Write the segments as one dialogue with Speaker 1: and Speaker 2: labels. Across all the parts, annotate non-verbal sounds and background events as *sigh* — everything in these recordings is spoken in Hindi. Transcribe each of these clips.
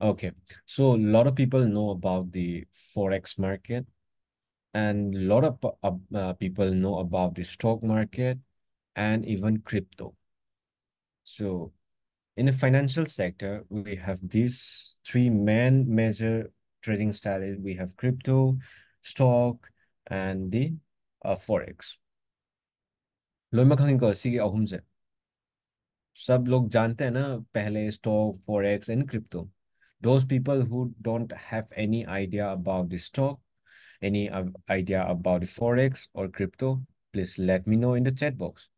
Speaker 1: Okay, so a lot of people know about the forex market, and a lot of uh, uh, people know about the stock market and even crypto. So, in the financial sector, we have these three main major trading styles. We have crypto, stock, and the uh, forex. लोग खंगे सिगे अहुम से सब लोग जानते हैं ना पहले stock forex and crypto those people who don't have any idea about the stock any idea about the forex or crypto please let me know in the chat box.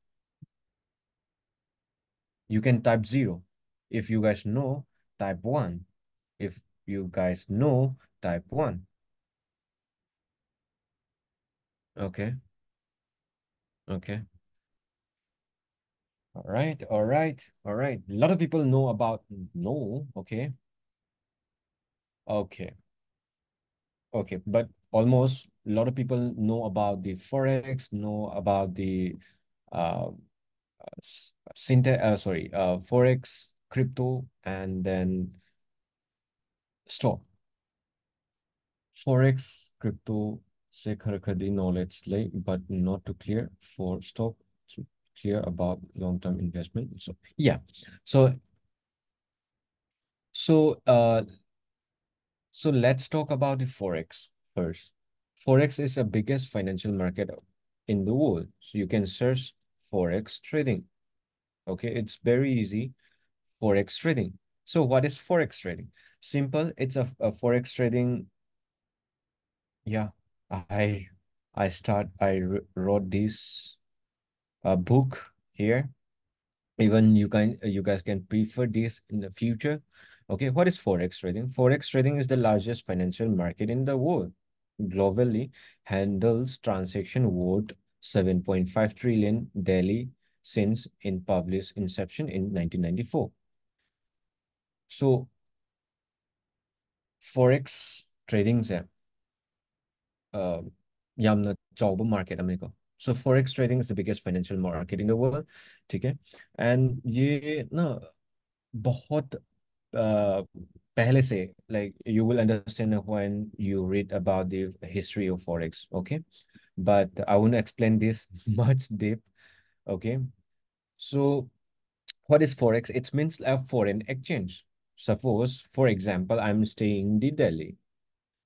Speaker 1: You can type zero. If you guys know type one. If you guys know type one. Okay. Okay. All right all right all right. A lot of people know about no okay Okay. Okay, but almost a lot of people know about the forex, know about the uh, syntax. Uh, sorry, uh, forex, crypto, and then stock. Forex, crypto, say the knowledge lay, but not too clear for stock. To clear about long-term investment. So yeah, so so uh so let's talk about the forex first. Forex is the biggest financial market in the world. So you can search Forex trading. Okay, it's very easy. Forex trading. So what is Forex trading? Simple, it's a, a Forex trading. Yeah, I I start, I wrote this uh, book here. Even you can you guys can prefer this in the future. Okay, what is Forex trading? Forex trading is the largest financial market in the world globally handles transaction worth 7.5 trillion daily since in published inception in 1994. So forex trading is uh, yamna chawba market ameko. So forex trading is the biggest financial market in the world, okay? And ये ना बहुत uh, पहले से like you will understand when you read about the history of forex, okay? but I won't explain this *laughs* much deep. Okay. So what is Forex? It means a foreign exchange. Suppose, for example, I'm staying in Delhi.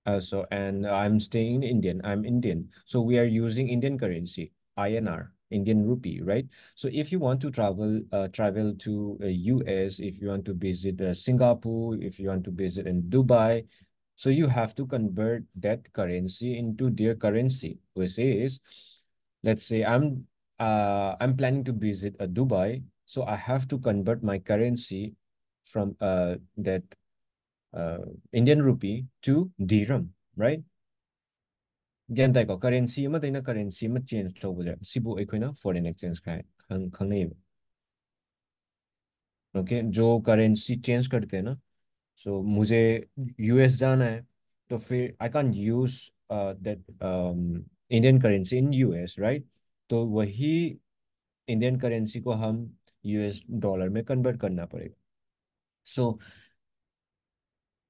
Speaker 1: Uh, so, and I'm staying in Indian. I'm Indian. So we are using Indian currency, INR, Indian rupee, right? So if you want to travel, uh, travel to uh, US, if you want to visit uh, Singapore, if you want to visit in Dubai, so you have to convert that currency into their currency, which is, let's say I'm uh I'm planning to visit a Dubai, so I have to convert my currency from uh that uh Indian rupee to dirham, right? ꯒ꯭ꯌꯥꯟ ꯇꯥꯏꯀꯣ ꯀꯔꯦꯟꯁꯤ ꯑꯃꯗꯩꯅ ꯀꯔꯦꯟꯁꯤ ꯑꯃ ꯆꯦꯟꯖ ꯇꯧꯕꯁꯦ ꯁꯤꯕꯨ ꯑꯩꯈꯣꯏꯅ ꯐꯣꯔꯦꯟ एक्सचेंज का खंगनेब ओके जो करेंसी चेंज करते हैं ना सो so, मुझे यूएस जाना है तो फिर I can use that Indian currency in US right तो वही इंडियन करेंसी को हम यूएस डॉलर में कन्वर्ट करना पड़ेगा so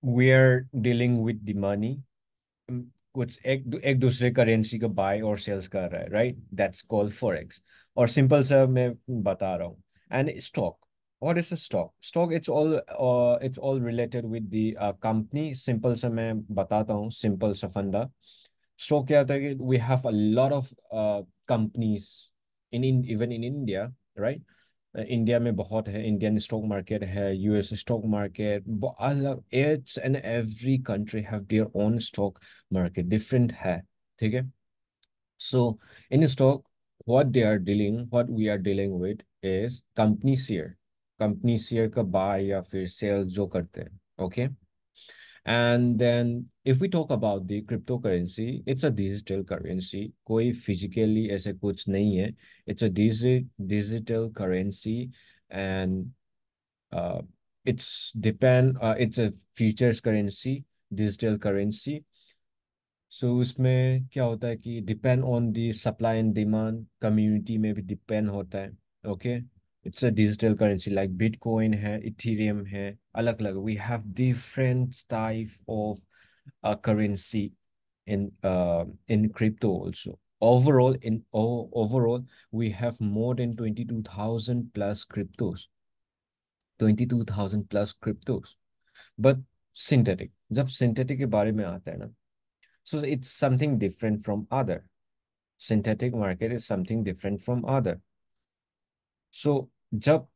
Speaker 1: we are dealing with the money कुछ एक एक दूसरे करेंसी का बाय और सेल्स कर रहा है राइट दैट्स कॉल फॉर और सिंपल सा मैं बता रहा हूँ। एंड स्टॉक और is a stock stock it's all it's all related with the company simple सा मैं बताता हूँ सिंपल सा फंदा। स्टॉक क्या होता है कि we have a lot of companies in even in India right India में बहुत है इंडियन स्टॉक मार्केट है US stock market H and every country have their own stock market different है, ठीक है? So in stock what they are dealing what we are dealing with is company share company share का बाय या फिर सेल जो करते हैं okay and then if we talk about the crypto currency it's a digital currency कोई फिजिकली ऐसे कुछ नहीं है. It's a digital currency and it's depend it's a futures currency digital currency so उसमें क्या होता है कि depend on the supply and demand community में भी डिपेंड होता है. Okay okay? it's a digital currency like Bitcoin है, Ethereum है, अलग अलग. We have different type of uh, currency in uh, in crypto also. Overall, in oh, overall, we have more than 22,000 plus cryptos. 22,000 plus cryptos. But synthetic. जब synthetic के बारे में आता है ना, so it's something different from other. Synthetic market is something different from other. So जब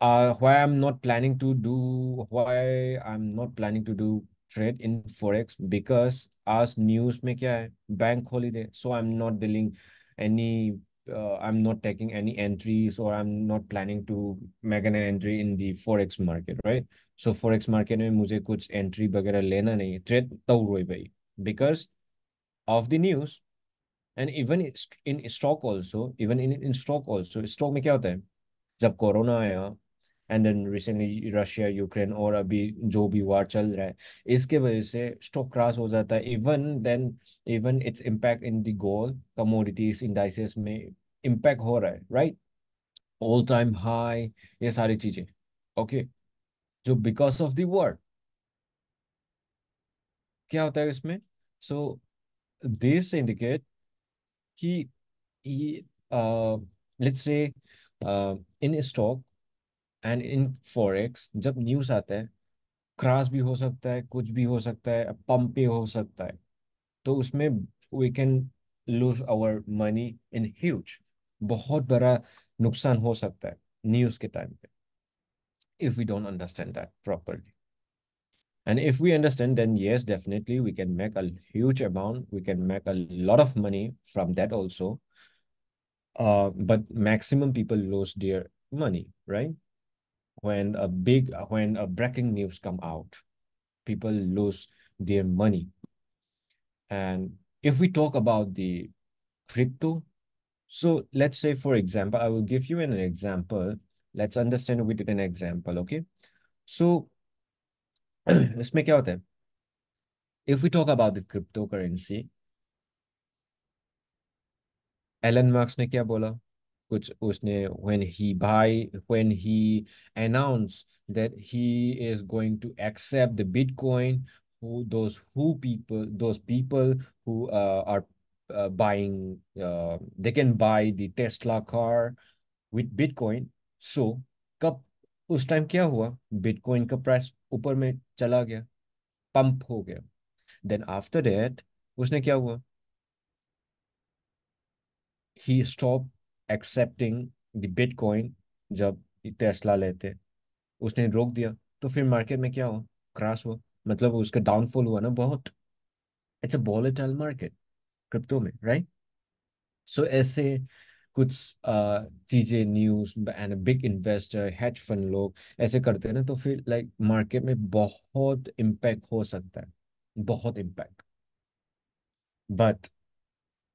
Speaker 1: uh, why I'm not planning to do why I'm not planning to do trade in forex because as news में क्या है bank holiday so I'm not dealing any uh, I'm not taking any entries or I'm not planning to make an entry in the forex market right so forex market में मुझे कुछ entry वगैरह लेना नहीं है trade तौर हुई भाई because of the news and even in stock also even in in स्टॉक also, stock में क्या होता है? जब कोरोना आया and then recently Russia Ukraine और अभी जो भी वार चल रहा है, इसके वजह से स्टॉक क्रैश हो जाता है। Even then even its impact in the gold commodities indices में इम्पैक्ट हो रहा है राइट ऑल टाइम हाई ये सारी चीज़ें ओके? जो बिकॉज़ ऑफ़ द वर्ड क्या होता है इसमें? सो दिस इंडिकेट कि let's say in stock and in forex जब न्यूज़ आता है क्रैश भी हो सकता है, कुछ भी हो सकता है पंप भी हो सकता है तो उसमें we can lose our money in huge बहुत बड़ा नुकसान हो सकता है न्यूज़ के टाइम पे if we don't understand that properly. And if we understand, then yes, definitely we can make a huge amount. We can make a lot of money from that also. Uh, but maximum people lose their money, right? when a big when a breaking news come out people lose their money and if we talk about the crypto so let's say for example i will give you an example let's understand with an example okay so *clears throat* इसमें क्या होता है? If we talk about the crypto currency Elon Musk ने क्या बोला? कुछ उसने when he buy when he announce that he is going to accept the bitcoin who those who people those people who are buying they can buy the Tesla car with bitcoin so कब, उस टाइम क्या हुआ? बिटकॉइन का प्राइस ऊपर में चला गया, पंप हो गया। देन आफ्टर दैट उसने क्या हुआ? He stopped accepting the bitcoin जब टेस्ला लेते उसने रोक दिया। तो फिर मार्केट में क्या हुआ? क्रैश हुआ। मतलब उसका डाउनफॉल हुआ ना बहुत। It's a volatile market crypto में राइट सो ऐसे कुछ चीज़ें, news and big investor hedge fund लोग ऐसे करते हैं ना तो फिर लाइक मार्केट में बहुत इम्पैक्ट हो सकता है। बहुत impact but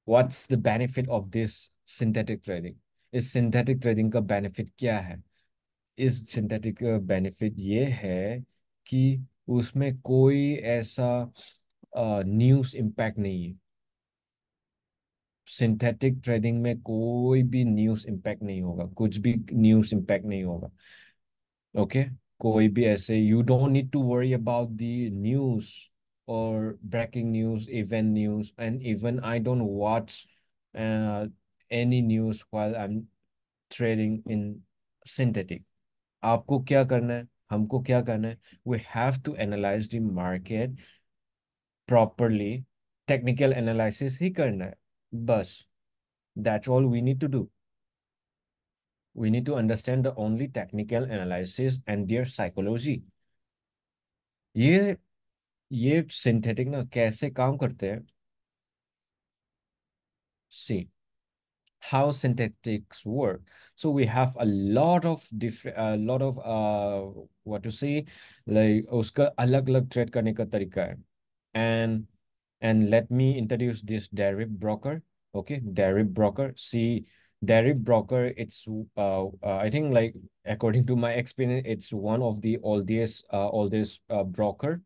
Speaker 1: what's the benefit of this synthetic trading इस सिंथेटिक ट्रेडिंग का बेनिफिट क्या है? इस सिंथेटिक बेनिफिट ये है कि उसमें कोई ऐसा न्यूज़ इम्पैक्ट नहीं है। सिंथेटिक ट्रेडिंग में कोई भी न्यूज़ इम्पैक्ट नहीं होगा, कुछ भी न्यूज़ इम्पैक्ट नहीं होगा ओके कोई भी ऐसे you don't need to worry about the news और breaking news event news and even I don't watch any news while I am trading in synthetic आपको क्या करना है? हमको क्या करना है? We have to analyze the market properly technical analysis ही करना है। बस that's all we need to do we need to understand the only technical analysis and their psychology ये ये सिंथेटिक ना कैसे काम करते हैं see how synthetics work so we have a lot of different a lot of uh what to say like uska alag alag trade karne ka tarika hai and and let me introduce this derivative broker okay? Derivative broker see derivative broker it's uh, uh, i think like according to my experience it's one of the oldest uh, oldest uh, broker.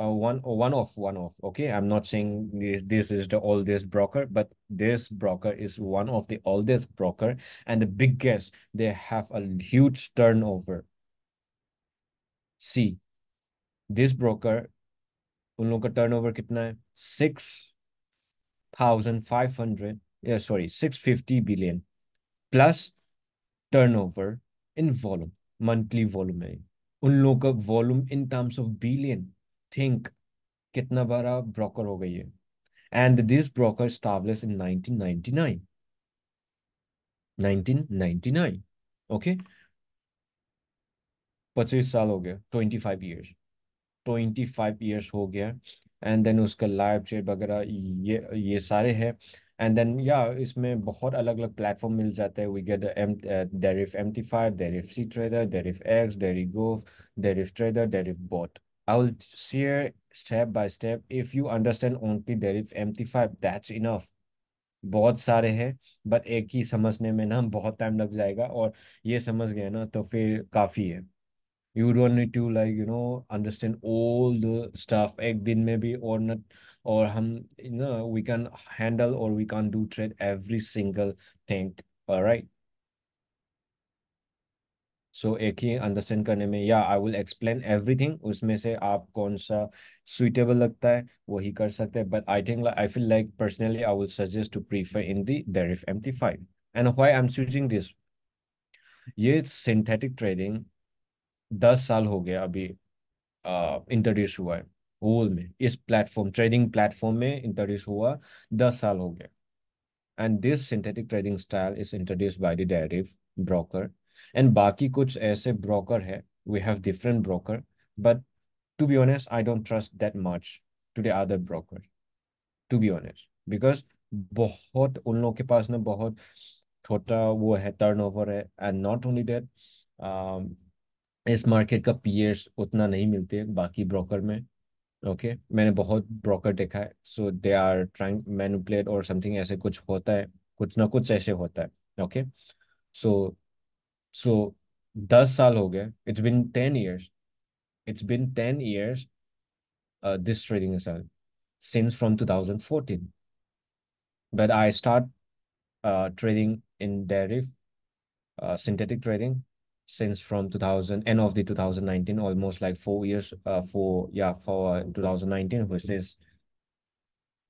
Speaker 1: Uh, one one off one off okay? I'm not saying this this is the oldest broker but this broker is one of the oldest broker and the biggest. They have a huge turnover. See this broker उन लोगों का टर्नओवर कितना है? Six thousand five hundred sorry six fifty billion plus turnover in volume monthly volume है उन लोगों का volume in terms of billion think कितना बड़ा ब्रोकर हो गई है? And this broker establish in 1999 1999 okay पच्चीस साल हो गया 25 इयर्स 25 इयर्स हो गया एंड देन उसका लाइव चेट वगैरह ये ये सारे हैं। एंड देन या इसमें बहुत अलग अलग प्लेटफॉर्म मिल जाते हैं। We get M Deriv M T five Deriv C trader Deriv X there if Deriv go Deriv trader there Deriv bot I will share step by step. If you understand only Derif MT5, that's enough. बहुत सारे हैं बट एक ही समझने में ना बहुत टाइम लग जाएगा। और ये समझ गए ना तो फिर काफ़ी है। You don't need to like you know understand all the stuff. एक दिन में भी और न और हम you know we can handle or we can do trade every single thing. Alright? So so, एक ही अंडरस्टैंड करने में या आई विल एक्सप्लेन एवरीथिंग उसमें से आप कौन सा सुइटेबल लगता है वही कर सकते हैं. But I think I feel like personally I will suggest to prefer in the Deriv M T five and why I am choosing this ये सिंथेटिक ट्रेडिंग दस साल हो गया अभी इंट्रोड्यूस हुआ है होल में, इस प्लेटफॉर्म ट्रेडिंग प्लेटफॉर्म में इंट्रोड्यूस हुआ दस साल हो गया। And this synthetic trading style is introduce by the Deriv broker and बाकी कुछ ऐसे ब्रोकर है we have different broker but to be honest I don't trust that much to the other broker to be honest because बहुत, उन लोगों के पास ना बहुत छोटा वो है टर्न ओवर है एंड नॉट ओनली दैट इस मार्केट का पीयर्स उतना नहीं मिलते बाकी ब्रोकर में ओके okay? मैंने बहुत ब्रोकर देखा है so they are trying manipulate और समथिंग ऐसे कुछ होता है कुछ ना कुछ ऐसे होता है ओके सो सो दस साल हो गए it's been ten years it's been ten years this trading style since from 2014 but I start uh, trading in derivative uh, synthetic trading since from 2000 end of the 2019 almost like four years uh, for yeah for uh, 2019 which is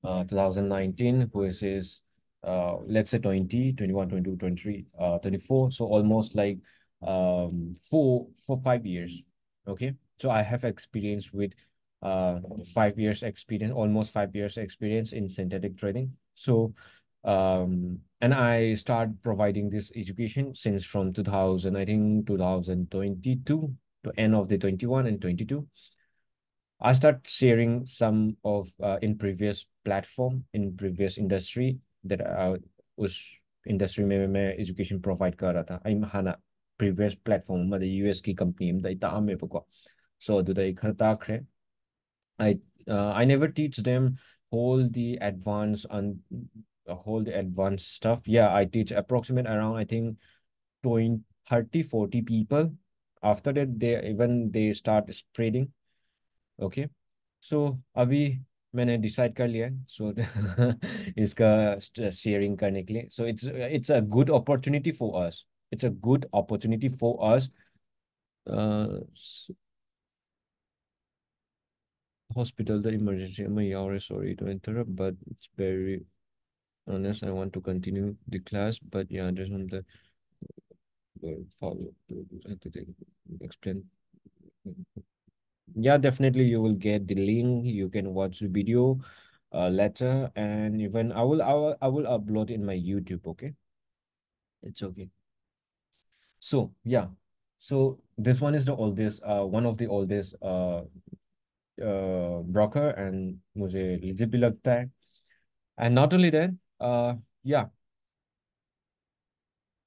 Speaker 1: uh 2019 which is uh let's say 20 21 22 23 uh 24 so almost like um four four five years okay? So i have experience with uh five years experience almost five years experience in synthetic trading. So um, and I start providing this education since from 2000, I think 2022 to end of the 21 and 22. I start sharing some of uh, in previous platform in previous industry that uh, I was industry में मैं education provide कर रहा था I'm हाना previous platform मतलब US की company में आम so do they ताक uh, I never teach them all the advanced and whole the advanced stuff. Yeah, I teach approximate around I think 20, 30, 40 people. After that, they even they start spreading. Okay. So अभी मैंने डिसाइड कर लिया है सो *laughs* इसका शेयरिंग करने के लिए so it's it's a good opportunity for us it's a good opportunity for us hospital the emergency ama yaure sorry to interrupt but it's very honest i want to continue the class but yeah I just want to uh, follow to explain yeah definitely you will get the link you can watch the video uh, later and even i will i will, I will upload in my youtube okay it's okay so yeah so this one is the oldest uh one of the oldest uh broker and मुझे legit भी लगता है and not only that uh yeah.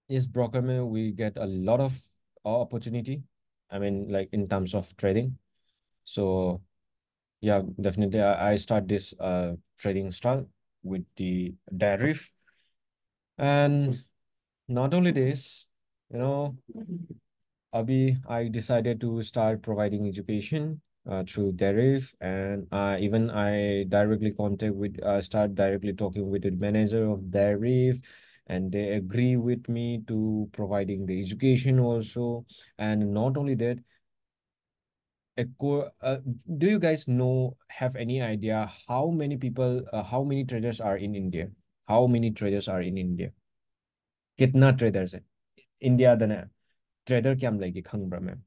Speaker 1: Is broker में we get a lot of opportunity. I mean like in terms of trading. So yeah definitely I, I start this uh trading style with the Darif and not only this you know Abhi I decided to start providing education uh, through Derif, and I even I directly contact with uh, start directly talking with the manager of Derif, and they agree with me to providing the education also, and not only that. a co- Uh, do you guys know have any idea how many people uh, how many traders are in India? How many traders are in India? कितना traders है? India trader क्या like खंग ma'am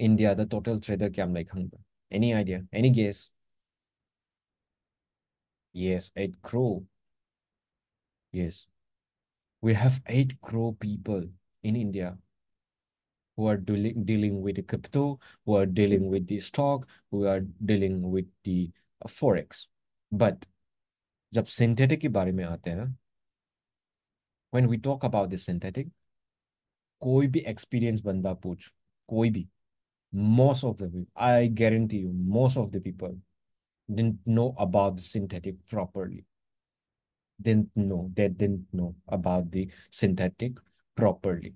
Speaker 1: India, the total trader cam like hunger. Any idea? Any guess? Yes, 8 crore. Yes. We have 8 crore people in India who are dealing dealing with the crypto, who are dealing with the stock, who are dealing with the uh, forex. But जब synthetic के बारे में आते हैं when we talk about the synthetic कोई भी experience बंदा पूछ कोई भी most of the people, I guarantee you, most of the people didn't know about the synthetic properly. Didn't know, they didn't know about the synthetic properly.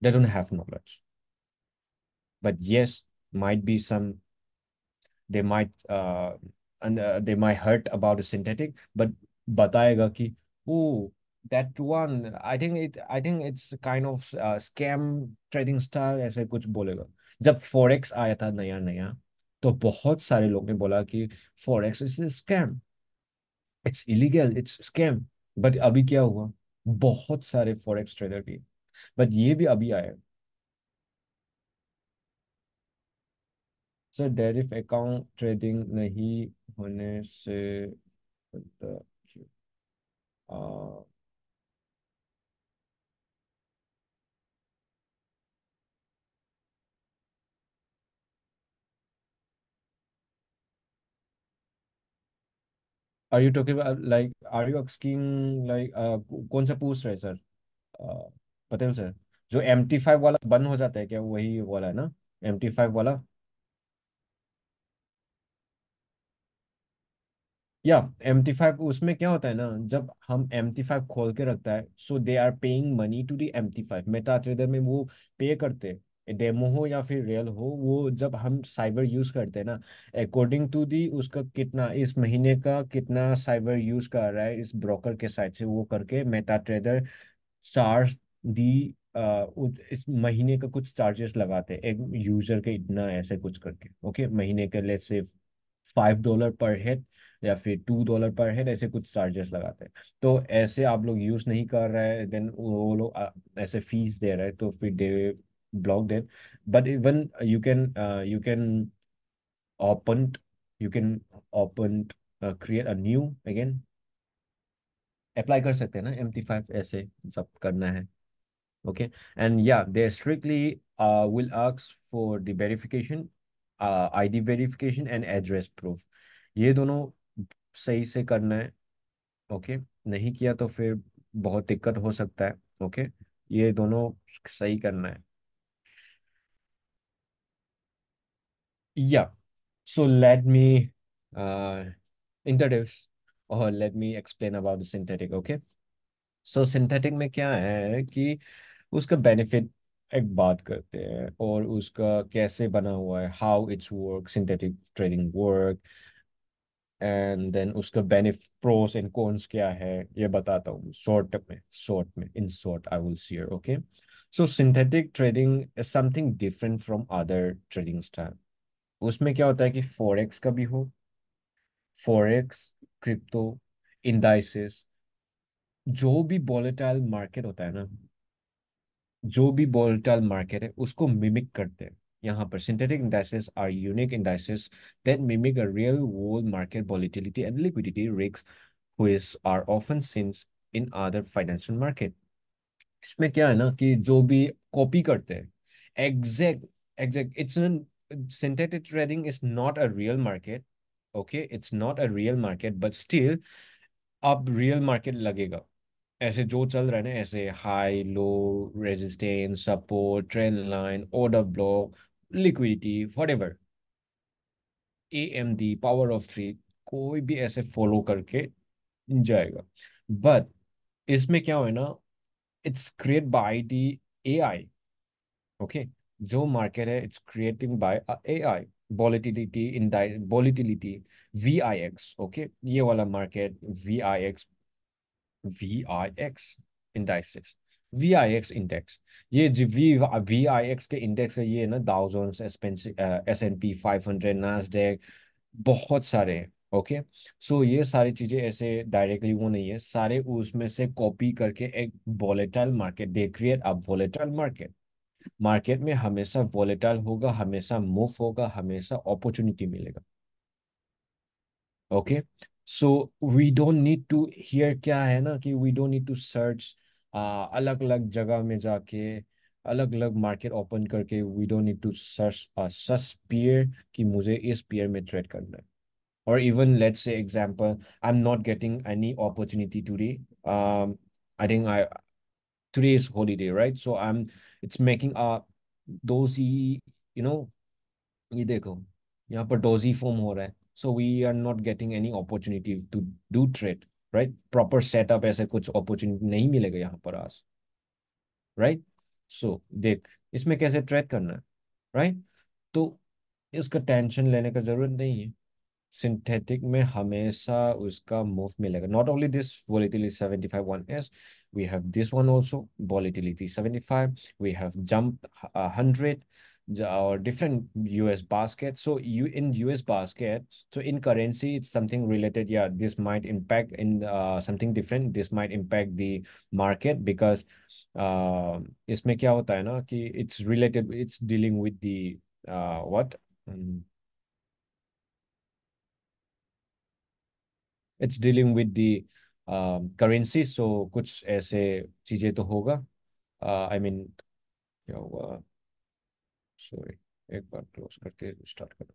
Speaker 1: They don't have knowledge. But yes, might be some, they might, uh, and uh, they might hurt about the synthetic, but batayega ki, oh, that one I think it I think it's kind of uh, scam trading style ऐसे कुछ बोलेगा। जब फॉरेक्स आया था नया नया तो बहुत सारे लोग ने बोला कि forex is scam it's illegal it's scam but अभी क्या हुआ? बहुत सारे फॉरेक्स ट्रेडर भी बट ये भी अभी आया सर डेरिफ अकाउंट ट्रेडिंग नहीं होने से are you talking like are you asking like कौन सा पूछ रहे सर uh, है सर जो एम टी फाइव वाला बंद हो जाता है क्या? वही वाला है ना? एम टी फाइव वाला? या एम टी फाइव उसमें क्या होता है ना जब हम एम टी फाइव खोल के रखता है so they are paying money to the M T five meta में वो पे करते हैं। डेमो हो या फिर रियल हो वो जब हम साइबर यूज़ करते हैं ना अकॉर्डिंग टू दी उसका कितना इस महीने का कितना साइबर यूज़ कर रहा है इस ब्रोकर के साइड से वो करके मेटा ट्रेडर चार्ज दी आ, इस महीने का कुछ चार्जेस लगाते हैं एक यूज़र के इतना ऐसे कुछ करके ओके? महीने के लेट्स से फाइव डॉलर पर हेड या फिर टू डॉलर पर हेड ऐसे कुछ चार्जेस लगाते हैं। तो ऐसे आप लोग यूज़ नहीं कर रहे हैं देन वो लोग ऐसे फ़ीस दे रहे हैं तो फिर they block that but even you can you can open you can open create a new again apply कर सकते हैं ना एम टी फाइव ऐसे सब करना है। Okay? And yeah they strictly uh, will ask for the verification uh, id verification and address ये दोनों सही से करना है। ओके नहीं किया तो फिर बहुत दिक्कत हो सकता है। ओके ये दोनों सही करना है। Yeah. So let me uh, introduce or let me explain about the synthetic okay? So synthetic में क्या है कि उसका बेनिफिट एक बात करते हैं और उसका कैसे बना हुआ है how it's work synthetic trading work and then उसका बेनिफिट प्रोस एंड कॉन्स क्या है ये बताता हूँ शॉर्ट में शॉर्ट में in short I will share okay so synthetic trading is something different from other trading style उसमें क्या होता है कि फॉरेक्स का भी हो फॉरेक्स क्रिप्टो इंडाइसेस जो भी वोलेटाइल मार्केट होता है ना, जो भी वोलेटाइल मार्केट है, उसको मिमिक करते हैं। यहाँ पर synthetic indices are unique indices that mimic a real world market volatility and liquidity risk which are often seen in other financial market इसमें क्या है ना कि जो भी कॉपी करते हैं exact exact it's synthetic trading is not a real market, okay? It's not a real market, but still, अब real market लगेगा। ऐसे जो चल रहा है ना, ऐसे high low resistance support trend line order block liquidity whatever A M D power of three कोई भी ऐसे फॉलो करके जाएगा। बट इसमें क्या हो ना it's create by the A I okay जो मार्केट है it's creating by A I volatility in volatility V I X okay ये वाला market V I X V I X indices V I X index ये जो वी वी आई एक्स के इंडेक्स है, ये ना Dow Jones S N P five hundred Nasdaq बहुत सारे हैं ओके सो ये सारी चीज़ें ऐसे डायरेक्टली वो नहीं है। सारे उसमें से कॉपी करके एक volatile market they create a volatile market market में हमेशा वॉलेटाइल होगा, हमेशा मूव होगा, हमेशा अपॉर्चुनिटी मिलेगा। Okay so we don't need to here क्या है ना कि we don't need to search अलग अलग जगह में जाके अलग अलग मार्केट ओपन करके we don't need to search such pair कि मुझे इस पीयर में ट्रेड करना है। और or even let's say example, i'm not getting any opportunity today um i think i, today is holiday, right? So, i'm making a dozy, you know, ये देखो, यहाँ पर डोजी फॉर्म हो रहा है। So we are not getting any opportunity to do trade right proper setup ऐसे कुछ अपॉर्चुनिटी नहीं मिलेगा यहाँ पर आज राइट सो देख, इसमें कैसे ट्रेड करना है राइट तो इसका टेंशन लेने का ज़रूरत नहीं है। सिंथेटिक में हमेशा उसका मूव मिलेगा। Not only this volatility seventy five one S we have this one also volatility seventy five we have jump hundred और different U S basket so you in U S basket so in currency it's something related या this might impact in something different this might impact the market because इसमें क्या होता है ना कि it's related it's dealing with the what it's dealing with the currency so कुछ ऐसे चीज़ें तो होगा। आई uh, मीन क्या हुआ? सॉरी एक बार क्लोज करके स्टार्ट करो।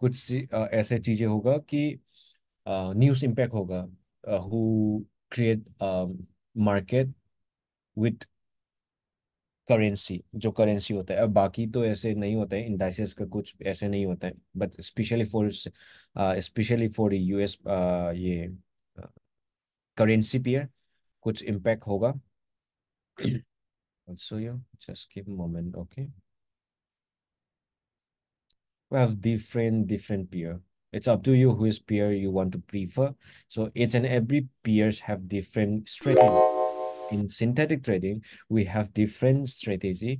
Speaker 1: कुछ uh, ऐसे चीज़ें होगा कि न्यूज़ uh, इम्पैक्ट होगा। Who create market with currency जो करेंसी होता है अब बाकी तो ऐसे नहीं होता है इंडाइसेस का कुछ ऐसे नहीं होता है but specially for specially for US ये करेंसी पेयर कुछ इम्पैक्ट होगा also yeah just give a moment okay we have different different peer it's up to you who is peer you want to prefer so each and every peers have different strategy in synthetic trading, we have different strategy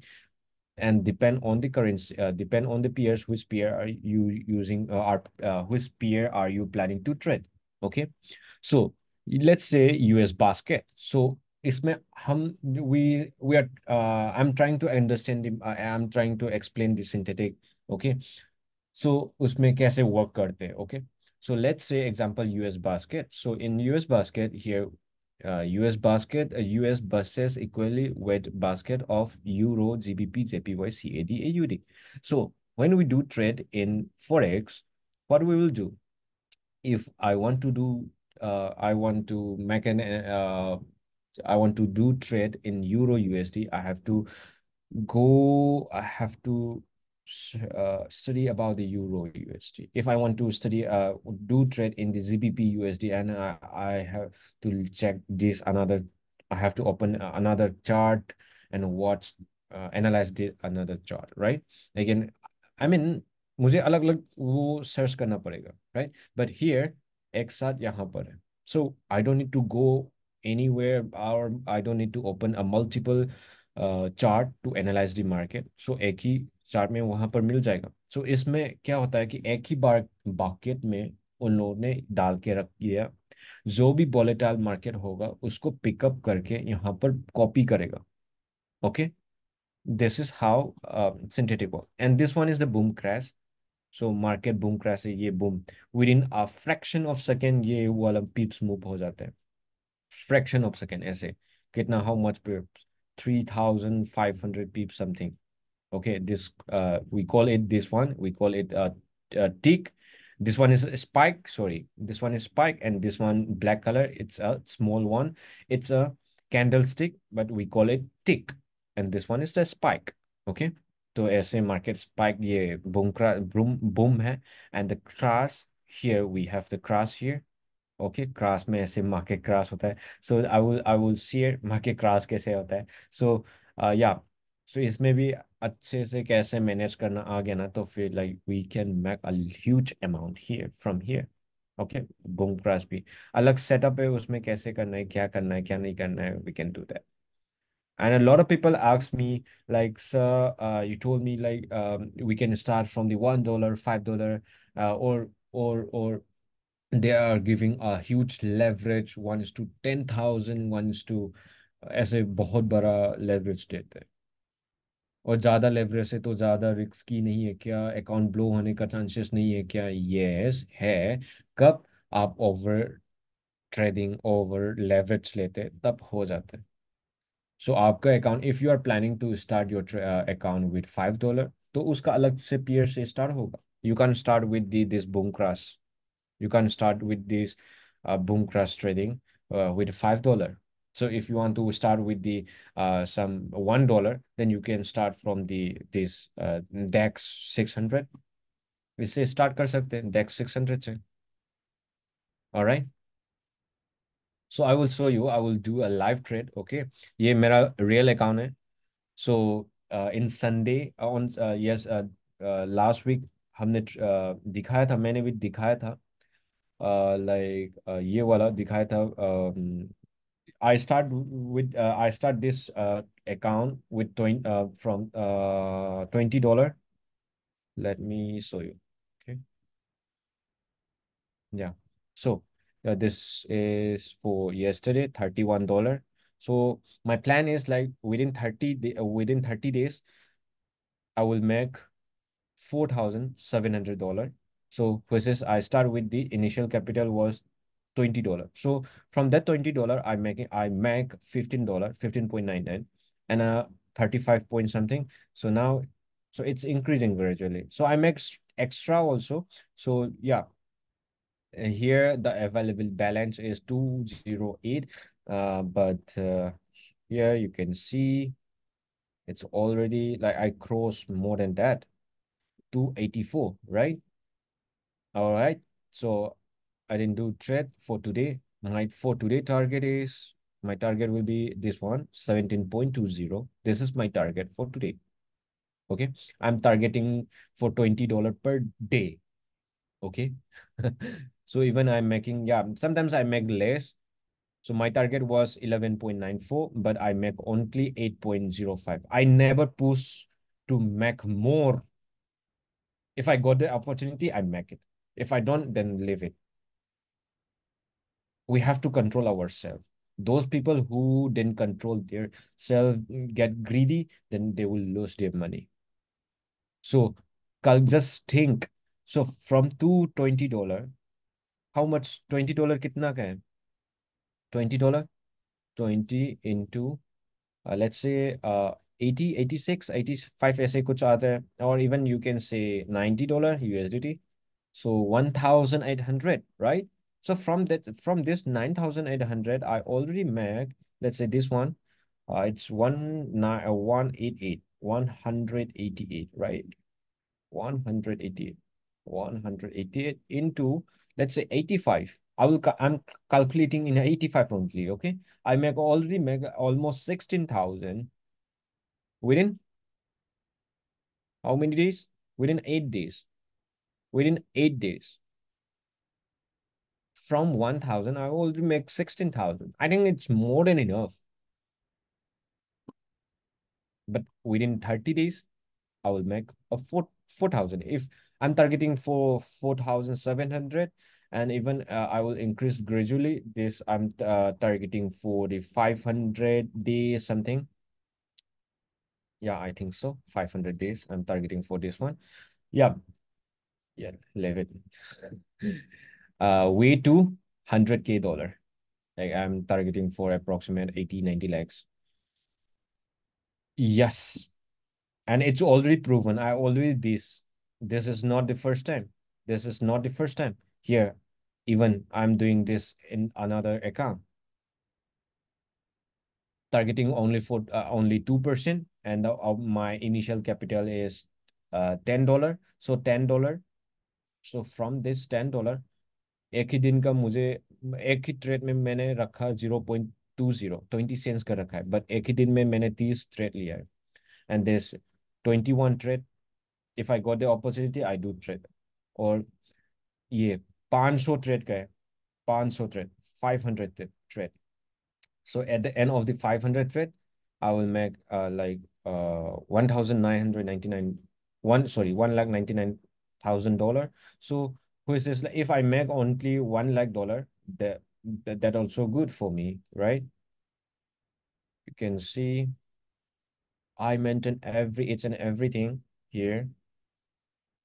Speaker 1: and depend on the currency, uh, depend on the peers, which peer are you using, uh, are, uh, which peer are you planning to trade? Okay. So let's say US basket. So इसमें हम we we are uh, I'm trying to understand the uh, I'm trying to explain the synthetic okay so उसमें कैसे work करते हैं okay so let's say example US basket so in US basket here uh, US basket, a US buses equally weight basket of Euro, GBP, JPY, CAD, AUD. So when we do trade in Forex, what we will do? If I want to do, uh, I want to make an, uh, I want to do trade in Euro USD, I have to go, I have to uh, study about the euro USD. If I want to study, uh, do trade in the GBP USD, and I, I have to check this another, I have to open another chart and watch, uh, analyze the another chart, right? Again, I mean, मुझे अलग अलग वो सर्च करना पड़ेगा राइट बट हियर एक साथ यहाँ पर है so I don't need to go anywhere or I don't need to open a multiple uh, chart to analyze the market. So एक ही चार्ट में वहाँ पर मिल जाएगा। सो so, इसमें क्या होता है कि एक ही बार बाकेट में उन लोगों ने डाल के रख दिया। जो भी वॉलेटाइल मार्केट होगा उसको पिकअप करके यहाँ पर कॉपी करेगा। Okay this is how synthetic work and this one is the boom crash so market boom crash है ये boom within a fraction of second ये वाला पीप्स मूव हो जाते हैं। फ्रैक्शन ऑफ़ सेकेंड ऐसे। कितना how much pips three thousand five hundred pip something okay this uh we call it this one we call it a, a tick this one is a spike sorry this one is spike and this one black color it's a small one it's a candlestick but we call it tick and this one is the spike okay तो ऐसे market spike ये boom boom boom है and the crash here we have the crash here okay crash में ऐसे market crash होता है so I will I will share market crash कैसे होता है so uh, yeah सो इसमें भी अच्छे से कैसे मैनेज करना आ गया ना तो फिर like we can make a huge amount here from here okay boom crash भी अलग सेटअप है उसमें कैसे करना है क्या करना है क्या नहीं करना है we can do that And a lot of people ask me, like, sir, uh, you told me like um, we can start from the one dollar, five dollar, uh, or or or they are giving a huge leverage. One is to ten thousand, one is to ऐसे बहुत बड़ा leverage देते हैं और ज़्यादा लेवरेज से तो ज़्यादा रिस्की नहीं है क्या? अकाउंट ब्लो होने का चांसेस नहीं है क्या? यस है। कब आप ओवर ट्रेडिंग ओवर लेवरेज लेते तब हो जाता है। सो आपका account if you are planning to start your account with five dollar तो उसका अलग से पीयर से स्टार्ट होगा। You can start with the this boom can start with this uh, boom crash trading uh, with five dollar. so if you want to start with the uh, some one dollar then you can start from the this uh, dex 600 इससे start कर सकते हैं dex 600 से all right so i will show you i will do a live trade okay ये मेरा real account है so uh, in sunday on uh, yes uh, uh, last week हमने uh, दिखाया था मैंने भी दिखाया था लाइक uh, uh, ये वाला दिखाया था um, I start with uh, I start this uh, account with 20 uh, from uh, twenty dollar. Let me show you. Okay. Yeah. So uh, this is for yesterday, thirty one dollar. So my plan is like within thirty day, uh, within thirty days, I will make four thousand seven hundred dollar. So versus I start with the initial capital was twenty dollar. So from that twenty dollar, I making I make fifteen dollar, fifteen point nine nine, and a thirty five point something. So now, so it's increasing gradually. So I make extra also. So yeah, here the available balance is two zero eight. Uh, but uh, here you can see it's already like I cross more than that, two eighty four, right? All right. So I didn't do trade for today. My for today target is my target will be this one 17.20. This is my target for today. Okay. I'm targeting for $20 per day. Okay. *laughs* so even I'm making, yeah, sometimes I make less. So my target was 11.94, but I make only 8.05. I never push to make more. If I got the opportunity, I make it. If I don't, then leave it we have to control ourselves those people who didn't control their self get greedy then they will lose their money so just think so from two twenty dollar how much twenty dollar kitna ka hai? twenty dollar 20 into uh, let's say uh 80 86 85 ऐसे कुछ आता है or even you can say 90 dollar USDT so 1800 right So from that, from this 9,800, I already make, let's say this one, uh, it's one nine uh, 188, 188, right? 188, 188 into, let's say 85. I will, I'm calculating in 85 only, okay? I make already make almost 16,000 within how many days? Within eight days. Within eight days from 1000 i already make 16000 i think it's more than enough. But within 30 days i will make a 4 4000 if i'm targeting for 4700 and even uh, i will increase gradually this i'm uh, targeting for the 500 days something. Yeah i think so. 500 days i'm targeting for this one. Yeah. Yeah leave it *laughs* uh, way to 100k dollar. Like I'm targeting for approximate 80, 90 lakhs. Yes. And it's already proven. I already this. This is not the first time. This is not the first time. Here, even I'm doing this in another account. Targeting only for uh, only 2% and the, uh, my initial capital is uh, $10. So $10. So from this $10, एक ही दिन का मुझे, एक ही ट्रेड में मैंने रखा zero point two zero twenty cents का रखा है बट एक ही दिन में मैंने तीस ट्रेड लिया है। And this twenty one trade if I got the opportunity I do trade और ये पाँच सौ ट्रेड का है, पाँच सौ trade five hundred trade so at the end of the five hundred trade I will make like one thousand nine hundred ninety nine one sorry one lakh ninety nine thousand dollar so who is this if I make only one lakh dollar that, that that also good for me right you can see I maintain every each and everything here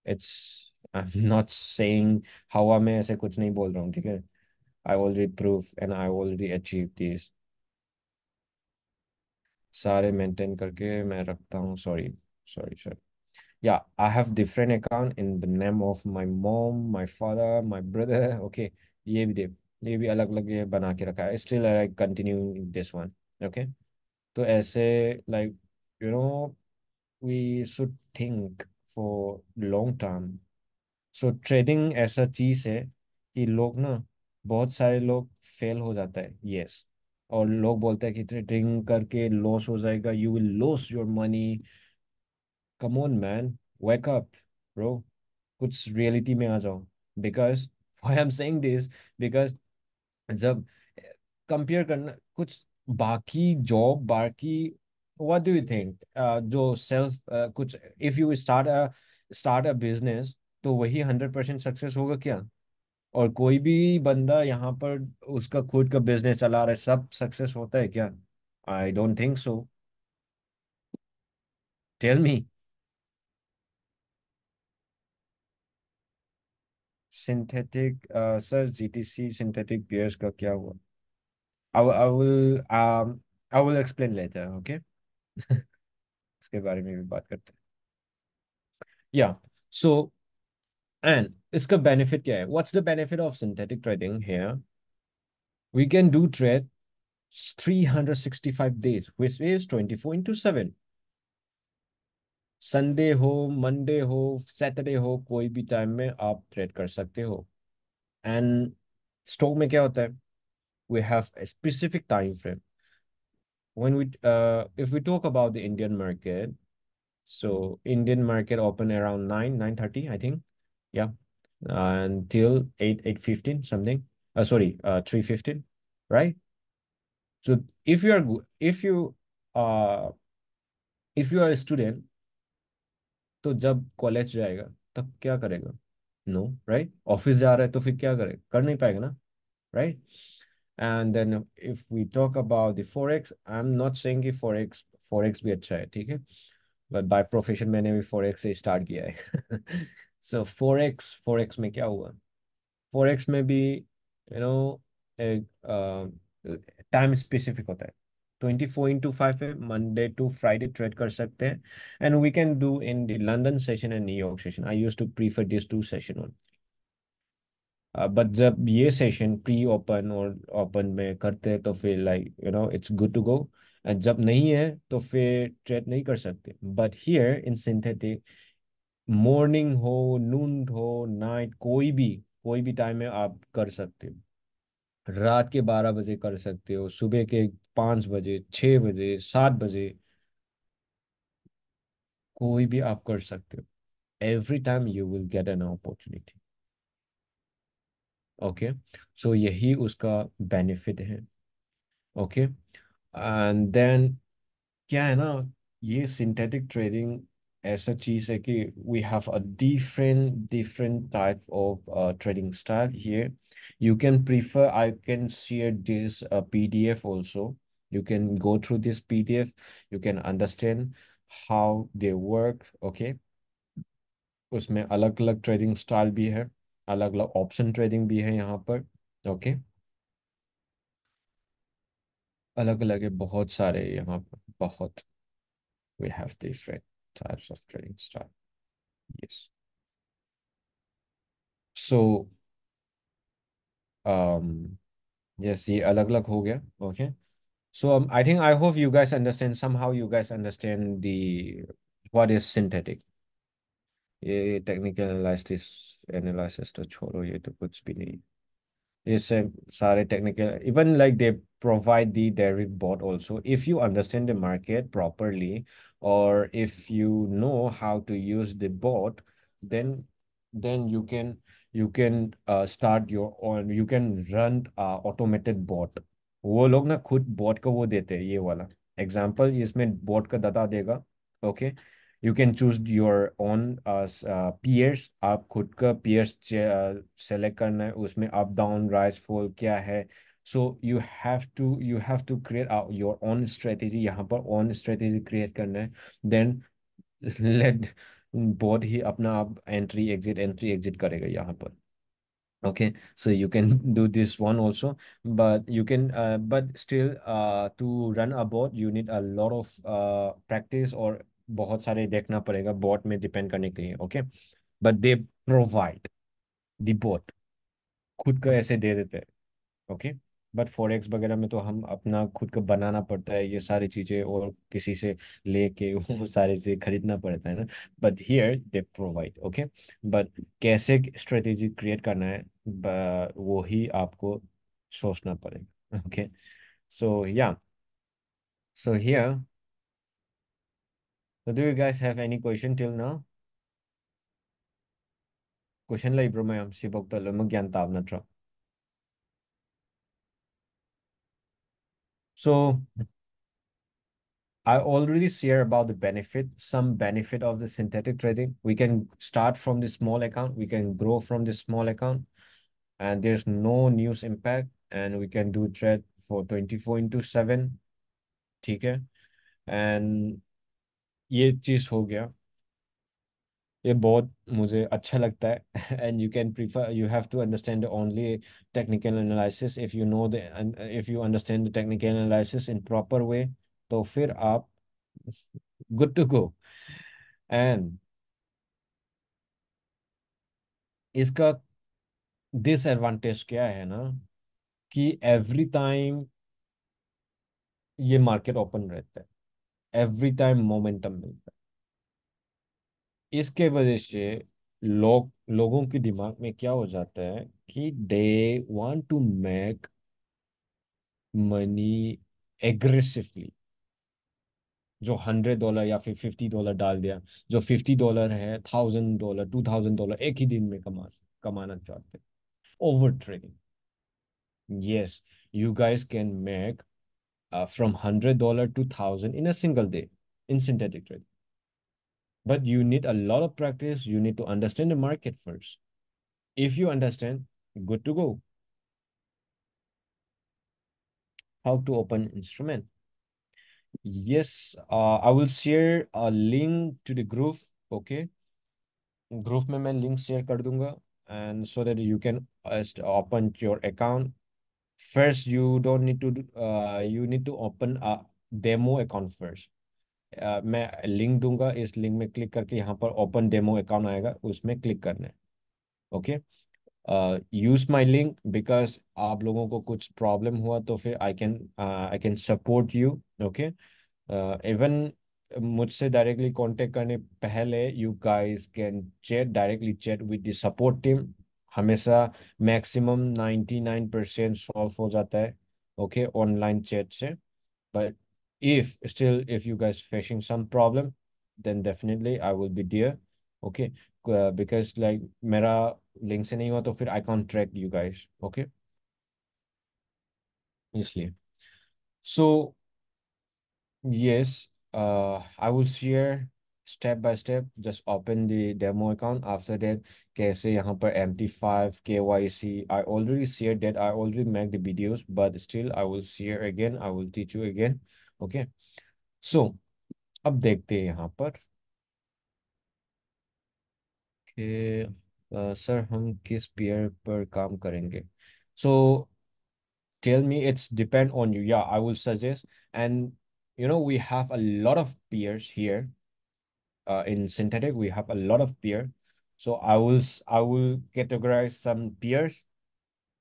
Speaker 1: it's I'm *laughs* not saying हवा में ऐसे कुछ नहीं बोल रहा हूँ ठीक है I already prove and I already achieved this सारे मेंटेन करके मैं रखता हूँ sorry sorry sorry yeah i have different account in the name of my mom my father my brother okay ये भी दे ये भी अलग अलग ये बना के रखा है I continue this one okay तो ऐसे like you know we should think for long term so trading ऐसा चीज़ है कि लोग ना बहुत सारे लोग फेल हो जाता है yes और लोग बोलते हैं कि ट्रेडिंग करके लॉस हो जाएगा you will loss your money come on man wake up bro कुछ रियलिटी में आ जाओ. Because I am saying this because जब कंपेयर करना कुछ बाकी जॉब बाकी व्हाट डू यू थिंक जो सेल्फ uh, कुछ if you start start a business तो वही हंड्रेड परसेंट सक्सेस होगा क्या? और कोई भी बंदा यहाँ पर उसका खुद का बिज़नेस चला रहा है सब सक्सेस होता है क्या? I don't think so tell me synthetic sir GTC synthetic bears का क्या हुआ? Will, I will um I will explain *laughs* इसके बारे में भी बात करते हैं। या सो एंड इसका बेनिफिट क्या है? What's the benefit of synthetic trading here we can do trade 365 days which is 24 into 7 Sunday हो मंडे हो सैटरडे हो, कोई भी टाइम में आप ट्रेड कर सकते हो। एंड स्टॉक में क्या होता है? We have specific time frame when if we talk about the Indian market so Indian market open around nine nine thirty I think या till eight eight fifteen something sorry three fifteen right so if you are if you if you are student तो जब कॉलेज जाएगा, तब क्या करेगा? नो राइट ऑफ़िस जा रहा है तो फिर क्या करेगा कर नहीं पाएगा ना right and then if we talk about the forex I am not saying कि फॉरेक्स फॉरेक्स भी अच्छा है, ठीक है? बट बाय प्रोफेशन मैंने भी फॉरेक्स से स्टार्ट किया है। सो फॉरेक्स फॉरेक्स में क्या हुआ? फॉरेक्स में भी यू नो एक टाइम स्पेसिफिक होता है। मंडे टू फ्राइडे ट्रेड कर सकते हैं। And we can do in the London session and New York session I use to prefer this two session on but जब ये सेशन प्री ओपन और ओपन में करते हैं तो फिर like you know it's good to go and जब नहीं है तो फिर ट्रेड नहीं कर सकते। But here in synthetic morning हो नून हो नाइट कोई भी कोई भी टाइम में आप कर सकते हो। रात के बारह बजे कर सकते हो, सुबह के पाँच बजे छः बजे सात बजे कोई भी आप कर सकते हो। Every time you will get an opportunity okay so यही उसका बेनिफिट है। ओके एंड देन क्या है ना ये सिंथेटिक ट्रेडिंग ऐसा चीज़ है कि we have a different different type of trading style here can prefer i can share this uh, pdf also you can go through this pdf you can understand how they work okay उसमें अलग अलग ट्रेडिंग स्टाइल भी है अलग अलग ऑप्शन ट्रेडिंग भी है यहाँ पर ओके अलग अलग है बहुत सारे यहाँ पर बहुत we have different types of trading style yes so um yes ये अलग अलग हो गया okay so um, I think I hope you guys understand somehow you guys understand the what is synthetic ये टेक्निकल एनालिसिस एनालिसिस तो छोड़ो ये तो कुछ भी नहीं इससे सारे technical even like they provide the derivative bot also if you understand the market properly or if you know how to use the bot then then you can you can uh, start your own you can run uh, automated bot वो लोग ना खुद बॉट का वो देते हैं, ये वाला। एग्ज़ाम्पल इसमें बॉट का डाटा देगा okay you can choose your own pairs आप खुद का पीयर्स सेलेक्ट करना है, उसमें अप डाउन राइज फॉल क्या है? So you have to you have to create your own strategy यहाँ पर ओन स्ट्रेटेजी क्रिएट करना है। देन लेट बॉट ही अपना आप एंट्री एग्जिट एंट्री एग्जिट करेगा यहाँ पर। Okay so you can do this one also but you can uh, but still uh, to run a bot you need a lot of uh, practice और बहुत सारे देखना पड़ेगा bot में depend करने के लिए okay but they provide the bot खुद का ऐसे दे देते हैं ओके बट फॉरेक्स वगैरह में तो हम अपना खुद का बनाना पड़ता है ये सारी चीज़ें और किसी से लेके *laughs* वो सारी चीज़ें खरीदना पड़ता है ना। But here they provide okay but कैसे स्ट्रेटेजी क्रिएट करना है वो ही आपको सोचना पड़ेगा ओके सो या so here So do you guys have any question till now? Question like bro, I'm Sibok Talo, Magyan so I already share about the benefit, some benefit of the synthetic trading. We can start from the small account. We can grow from the small account and there's no news impact and we can do trade for 24 into 7. ठीक है and ये चीज़ हो गया ये बहुत मुझे अच्छा लगता है। And you can prefer you have to understand only technical analysis if you know the if you understand the technical analysis in proper way तो फिर आप गुड टू गो एंड इसका डिसएडवांटेज क्या है ना, कि एवरी टाइम ये मार्केट ओपन रहता है एवरी टाइम मोमेंटम मिलता है। इसके वजह से लोग, लोगों के दिमाग में क्या हो जाता है कि they want to make money aggressively जो हंड्रेड डॉलर या फिर फिफ्टी डॉलर डाल दिया, जो फिफ्टी डॉलर है thousand dollar two thousand dollar एक ही दिन में कमा, कमाना चाहते over trading yes you guys can make from hundred dollar to thousand in a single day in synthetic trading but you need a lot of practice you need to understand the market first if you understand good to go how to open instrument yes uh, i will share a link to the group okay group में मैं link share कर दूंगा and so that you can uh, open your account first you don't need to do, uh, you need to open a demo account first मैं लिंक दूँगा इस लिंक में क्लिक करके यहाँ पर ओपन डेमो अकाउंट आएगा, उसमें क्लिक करना है, okay? Use my link because आप लोगों को कुछ प्रॉब्लम हुआ तो फिर I can I can support you okay? Even मुझसे डायरेक्टली कांटेक्ट करने पहले you guys can chat directly chat with the support team हमेशा मैक्सिमम 99 परसेंट सॉल्व हो जाता है, ओके? ऑनलाइन चैट से। But if still if you guys facing some problem then definitely I will be there okay uh, because like मेरा लिंक से नहीं हुआ तो फिर I can't track you guys okay इसलिए so yes uh I will share step by step just open the demo account after that कैसे यहाँ पर MT5 KYC I already shared that I already make the videos but still I will share again I will teach you again okay so अब देखते हैं यहाँ पर कि सर हम किस पेयर पर काम करेंगे so tell me it's depend on you yeah I will suggest and you know we have a lot of peers here uh, in synthetic we have a lot of peer so I will I will categorize some peers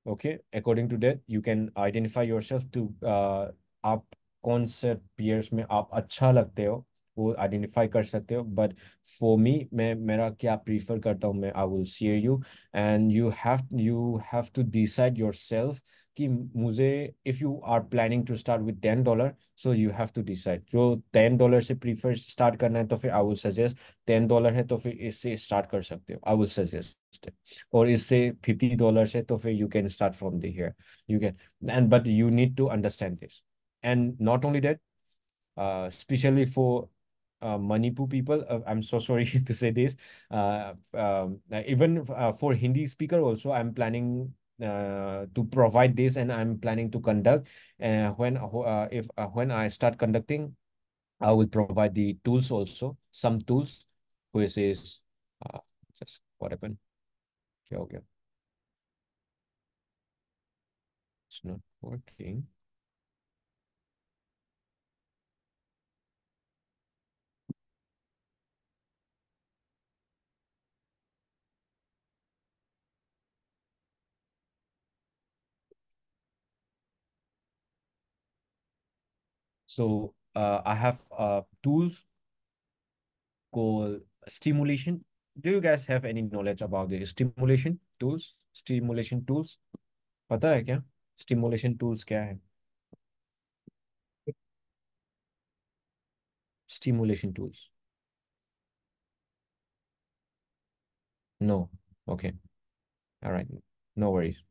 Speaker 1: okay according to that you can identify yourself to uh, आप कौन से peers में आप अच्छा लगते हो, वो आइडेंटिफाई कर सकते हो। बट फॉर मी मैं, मेरा क्या प्रीफर करता हूँ, मैं I will share you and you have you have to decide your self कि मुझे if you are planning to start with ten dollar so you have to decide जो टेन डॉलर से प्रीफर स्टार्ट करना है तो फिर I will suggest ten dollar है तो फिर इससे स्टार्ट कर सकते हो। आई विल सजेस्ट और इससे फिफ्टी डॉलर से तो फिर you can start from the here you can, and, but you need to understand this and not only that, uh, especially for uh, Manipur people, uh, I'm so sorry *laughs* to say this. Uh, um, uh, even uh, for Hindi speaker also, I'm planning uh, to provide this, and I'm planning to conduct. And uh, when uh, if uh, when I start conducting, I will provide the tools also, some tools, which is uh, just what happened. Okay, okay. It's not working. So uh, I have uh, tools called stimulation. Do you guys have any knowledge about the stimulation tools? Stimulation tools? पता है क्या? Stimulation tools क्या है? Stimulation tools. No. Okay. All right. No worries.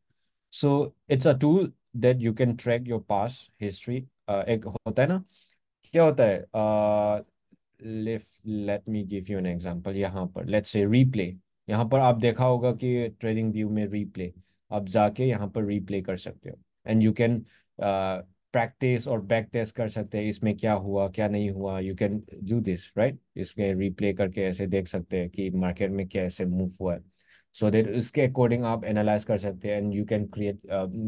Speaker 1: So it's a tool that you can track your past history. एक होता है ना, क्या होता है let me give you an example यहाँ पर, लेट्स से रीप्ले, यहाँ पर आप देखा होगा कि ट्रेडिंग व्यू में रीप्ले, आप जाके यहाँ पर रीप्ले कर सकते हो एंड यू कैन प्रैक्टिस और बैक टेस्ट कर सकते हैं, इसमें क्या हुआ, क्या नहीं हुआ you can do this right इसमें रीप्ले करके ऐसे देख सकते हैं कि मार्केट में क्या ऐसे मूव हुआ है। सो देट इसके अकॉर्डिंग आप एनालाइज कर सकते हैं and you can create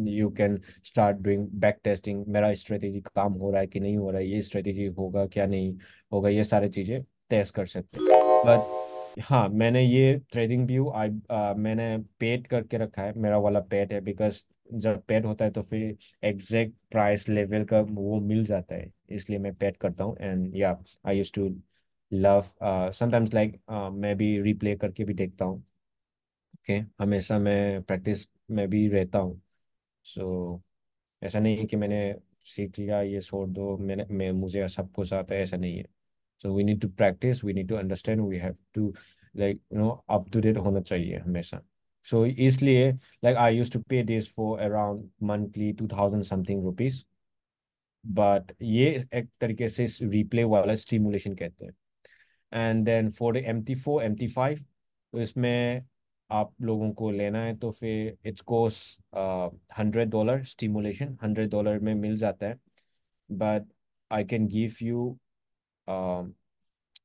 Speaker 1: you can start doing back testing मेरा स्ट्रेटेजी काम हो रहा है कि नहीं हो रहा है? ये स्ट्रेटेजी होगा क्या नहीं होगा? ये सारी चीज़ें टेस्ट कर सकते हैं। बट हाँ मैंने ये ट्रेडिंग व्यू आई मैंने पेड करके रखा है। मेरा वाला पेड है बिकॉज़ जब पेड होता है तो फिर एग्जैक्ट प्राइस लेवल का वो मिल जाता है। इसलिए मैं पेड करता हूँ एंड या I use to love sometimes like मैं भी रिप्ले करके भी देखता हूँ। ओके? हमेशा मैं प्रैक्टिस में भी रहता हूँ। सो so, ऐसा नहीं है कि मैंने सीख लिया ये छोड़ दो मैंने मैं मुझे सब कुछ आता है ऐसा नहीं है। So we need to practice we need to understand we have to like you know up to date होना चाहिए हमेशा। सो so, इसलिए like I use to pay this for around monthly two thousand something rupees but ये एक तरीके से रिप्ले वाला स्टिमुलेशन कहते हैं। And then for M T four M T five तो इसमें आप लोगों को लेना है तो फिर it's cost hundred dollar stimulation hundred dollar में मिल जाता है। But I can give you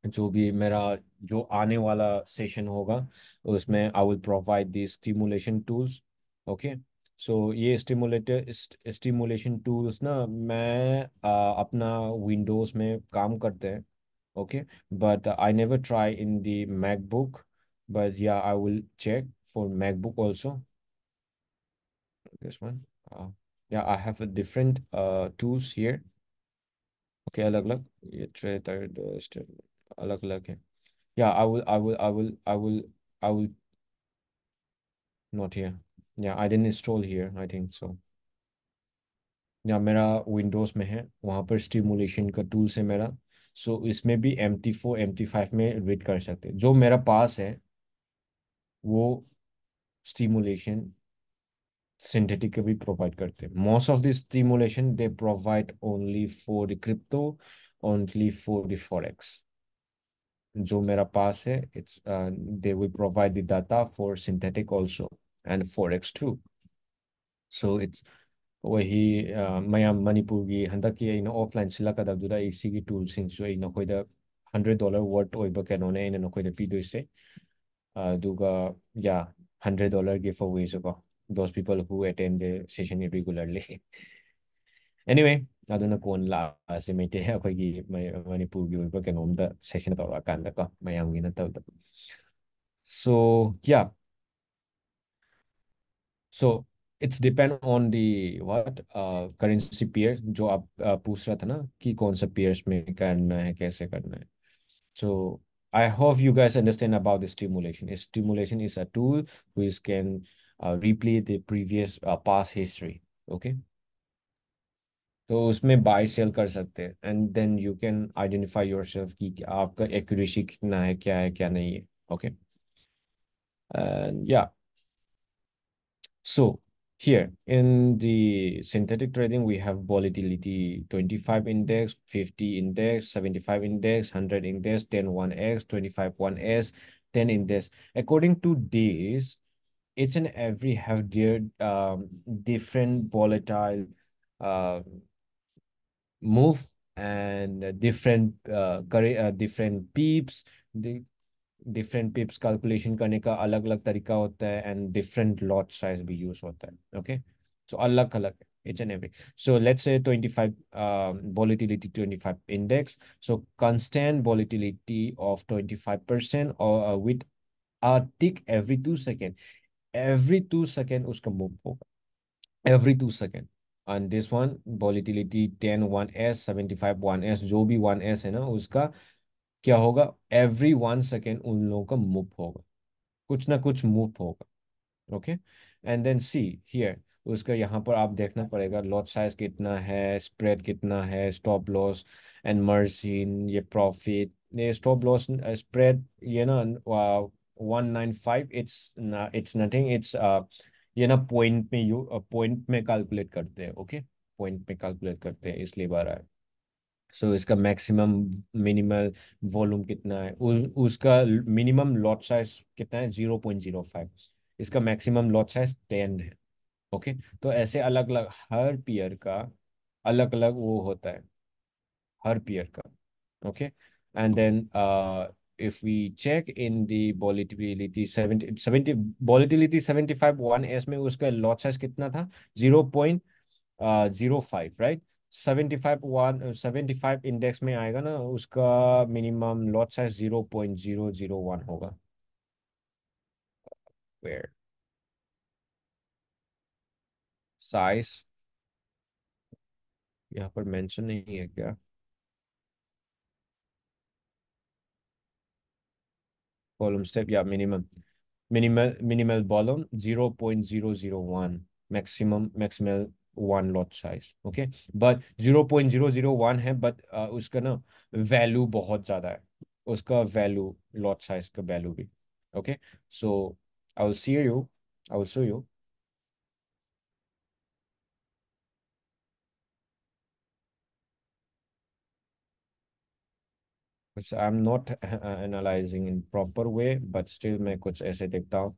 Speaker 1: जो भी मेरा जो आने वाला सेशन होगा उसमें I will provide the stimulation tools okay so ये स्टिमुलेटर स्टिमुलेशन टूल्स ना मैं uh, अपना विंडोज़ में काम करते हैं okay but I never try in the MacBook but yeah i will check for macbook also this one uh, yeah i have a different uh tools here okay alag alag ये trader alag alag hai yeah i will i will i will i will i will not here yeah i didn't install here i think so या मेरा विंडोज़ में है वहाँ पर स्टिमुलेशन का टूल्स है मेरा सो so, इसमें भी M T four M T five में रीड कर सकते हैं जो मेरा पास है वो स्टीमुलेशन सिंथेटिक भी प्रोवाइड करते हैं। Most of this stimulation they provide only for the crypto only for the forex जो मेरा पास है it's they will provide the data for synthetic also and forex too so it's वही मैं मणिपुर की हंडक की इन ऑफलाइन सिलकदबदुदा इसी की टूल सिंह जो इन हंड्रेड डॉलर वर्थ ओइब कैनोने इन ꯑꯗꯨꯒ ꯌꯥ ꯍꯟꯗ꯭ꯔꯦꯠ ꯗꯣꯂꯔ ꯒꯤꯐ ꯑꯋꯦꯁꯨꯀꯣ ꯗꯣꯁ ꯄꯤꯄꯜ ꯍꯨ ꯑꯦꯇꯦꯟ ꯗ ꯁꯦꯁꯟ ꯔꯤꯒꯨꯂꯔꯂꯤ ꯑꯦꯅꯤꯋꯦ ꯑꯗꯨꯅ ꯀꯣꯟ ꯂꯥꯛꯑꯁꯦ ꯃꯩꯇꯩ ꯑꯩꯈꯣꯏꯒꯤ ꯃꯅꯤꯄꯨꯔꯒꯤ ꯑꯣꯏꯕ ꯀꯩꯅꯣꯝꯗ ꯁꯦꯁꯟ ꯇꯧꯔꯛꯑꯀꯥꯟꯗꯀꯣ ꯃꯌꯥꯝꯒꯤ नतबदो so yeah so it's depend on the what currency pair जो आप uh, पूछ रहा था ना कि कौन सा पेयर्स में करना है कैसे करना है So I hope you guys understand about the stimulation. A stimulation is a tool which can uh, replay the previous uh, past history. Okay. तो उसमें बाय सेल कर सकते हैं and then you can identify yourself कि आपका एक्यूरेसी कितना है क्या है क्या नहीं है ओके एंड या So here in the synthetic trading, we have volatility 25 index, 50 index, 75 index, 100 index, 10 1x, 25 1s, 10 index. According to this, each and every have their um, different volatile uh, move and different uh, uh, different peeps. The different pips calculation करने का अलग अलग तरीका होता है एंड डिफरेंट लॉट साइज़ भी यूज़ होता है ओके सो अलग अलग each and every so let's say 25 volatility 25 index so constant volatility of 25 percent और with a tick every two second every two second उसका मूव होगा। Every two second and this one volatility ten one s seventy five one s जो भी वन एस है ना, उसका क्या होगा? एवरी वन सेकेंड उन लोगों का मूव होगा। कुछ ना कुछ मूव होगा। Okay and then see here उसका यहाँ पर आप देखना पड़ेगा लॉट साइज़ कितना है स्प्रेड कितना है स्टॉप लॉस एंड मर्जिन ये प्रॉफिट ये स्टॉप लॉस स्प्रेड ये ना one nine five it's it's nothing it's ये ना पॉइंट में यू पॉइंट में कैलकुलेट करते हैं ओके पॉइंट में कैलकुलेट करते हैं, इसलिए बार है सो so, इसका मैक्सिमम मिनिमल वॉल्यूम कितना है? उ, उसका मिनिमम लॉट साइज़ कितना है? ज़ीरो पॉइंट ज़ीरो फाइव इसका मैक्सिमम लॉट साइज़ टेन है. ओके? तो ऐसे अलग अलग हर पियर का अलग अलग वो होता है. हर पियर का. Okay and then if we check in the volatility 70 70 volatility 75 1s में उसका लॉट साइज़ कितना था? 0.05 right seventy five one seventy five index में आएगा ना, उसका minimum lot size zero point zero zero one होगा। वेयर साइज़ यहाँ पर मेंशन नहीं है क्या? कॉलम स्टेप या minimum minimal minimal volume zero point zero zero one maximum maximal but zero point zero zero one है बट uh, उसका ना वैल्यू बहुत ज़्यादा है। उसका वैल्यू लॉट साइज़ का वैल्यू भी okay so I will see you I will show you I am not analysing in proper way but still मैं कुछ ऐसे देखता हूँ।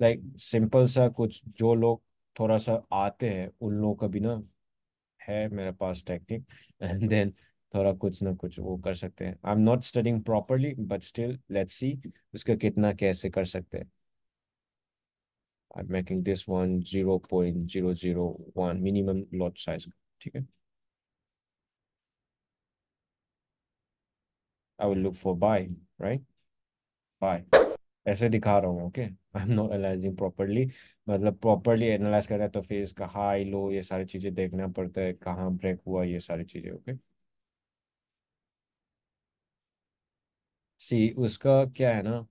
Speaker 1: लाइक like, सिंपल सा कुछ जो लोग थोड़ा सा आते हैं, उन लोगों का भी ना है मेरे पास टेक्निक एंड देन थोड़ा कुछ ना कुछ वो कर सकते हैं। I am not studying properly but still let's see उसका कितना कैसे कर सकते हैं। I am making this one zero point zero zero one minimum lot size ठीक है? I will look for buy right buy ऐसे दिखा रहा हूँ okay? I am not analysing properly मतलब प्रॉपरली एनालाइज कर रहा है तो फिर इसका हाई लो ये सारी चीज़ें देखना पड़ता है, कहाँ ब्रेक हुआ, ये सारी चीज़ें, ओके? सी उसका क्या है ना?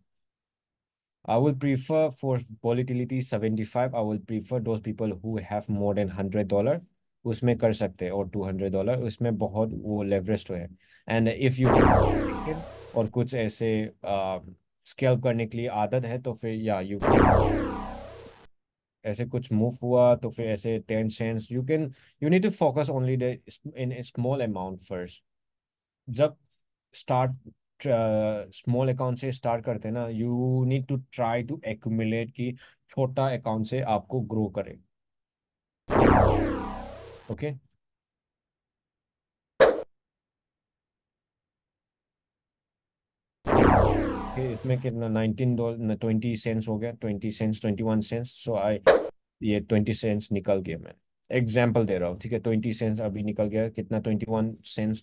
Speaker 1: I will prefer for volatility 75 I will prefer those people who have more than 100 dollar, उसमें कर सकते हैं, और 200 डॉलर उसमें बहुत वो लेवरेज तो है। एंड इफ़ यू और कुछ ऐसे स्केल करने के लिए आदत है तो फिर या यू ऐसे कुछ मूव हुआ तो फिर ऐसे ten cents you can you need to focus only the in small amount first जब स्टार्ट स्मॉल अकाउंट से स्टार्ट करते हैं ना you need to try to accumulate की छोटा अकाउंट से आपको ग्रो करे ओके okay? ओके इसमें कितना नाइनटीन डॉलर ट्वेंटी सेंस हो गया twenty cents twenty one cents so I ये ट्वेंटी सेंस निकल गया मैं। एग्ज़ाम्पल दे रहा हूँ, ठीक है ट्वेंटी सेंस अभी निकल गया, कितना ट्वेंटी वन सेंस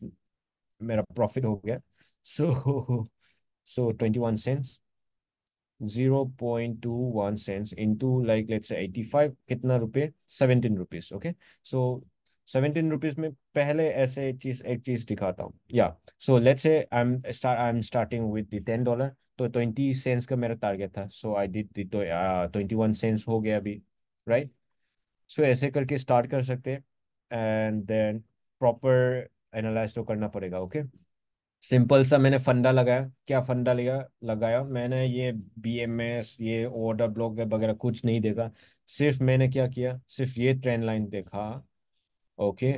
Speaker 1: मेरा प्रॉफिट हो गया। So so twenty one cents zero point two one cents into like let's eighty five कितना रुपये? Seventeen rupees okay so seventeen rupees में पहले ऐसे चीज़, एक चीज़ दिखाता हूँ, या so let's I am start I am starting with the ten dollar तो ट्वेंटी सेंस का मेरा टारगेट था। So I did twenty one cents हो गया अभी राइट सो ऐसे करके स्टार्ट कर सकते एंड देन प्रॉपर एनालाइज तो करना पड़ेगा ओके सिंपल सा मैंने फंडा लगाया। क्या फंडा लिया? लगाया। मैंने ये बी एम एस ये ऑर्डर ब्लॉक वगैरह कुछ नहीं देखा। सिर्फ़ मैंने क्या किया? सिर्फ़ ये ट्रेंड लाइन देखा ओके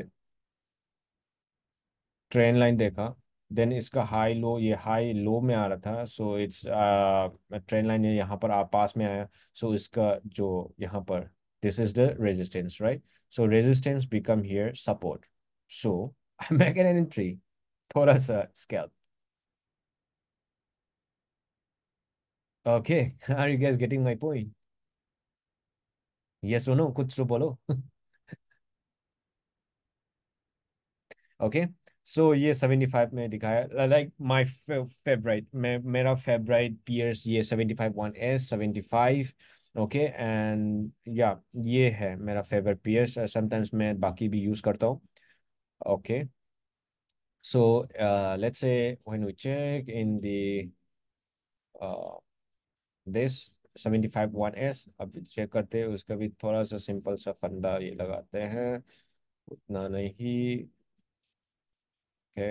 Speaker 1: ट्रेन लाइन देखा। देन इसका हाई लो, ये हाई लो में आ रहा था सो इट्स ट्रेन लाइन यहाँ पर पास में आया सो so इसका जो यहाँ पर this is the resistance right so resistance become here support so make an entry थोड़ा सा scalp okay are you guys getting my point yes no कुछ तो बोलो. *laughs* ओके सो so, ये सेवेंटी फाइव में दिखाया लाइक माई फेवरेट मेरा फेवरेट पियर्स ये seventy five one s seventy five okay and या ये है मेरा फेवरेट पियर्स समटाइम्स मैं बाकी भी यूज़ करता हूँ okay so let's say when we check in the this seventy five one s अब चेक करते हैं उसका भी थोड़ा सा सिंपल सा फंडा ये लगाते हैं उतना नहीं है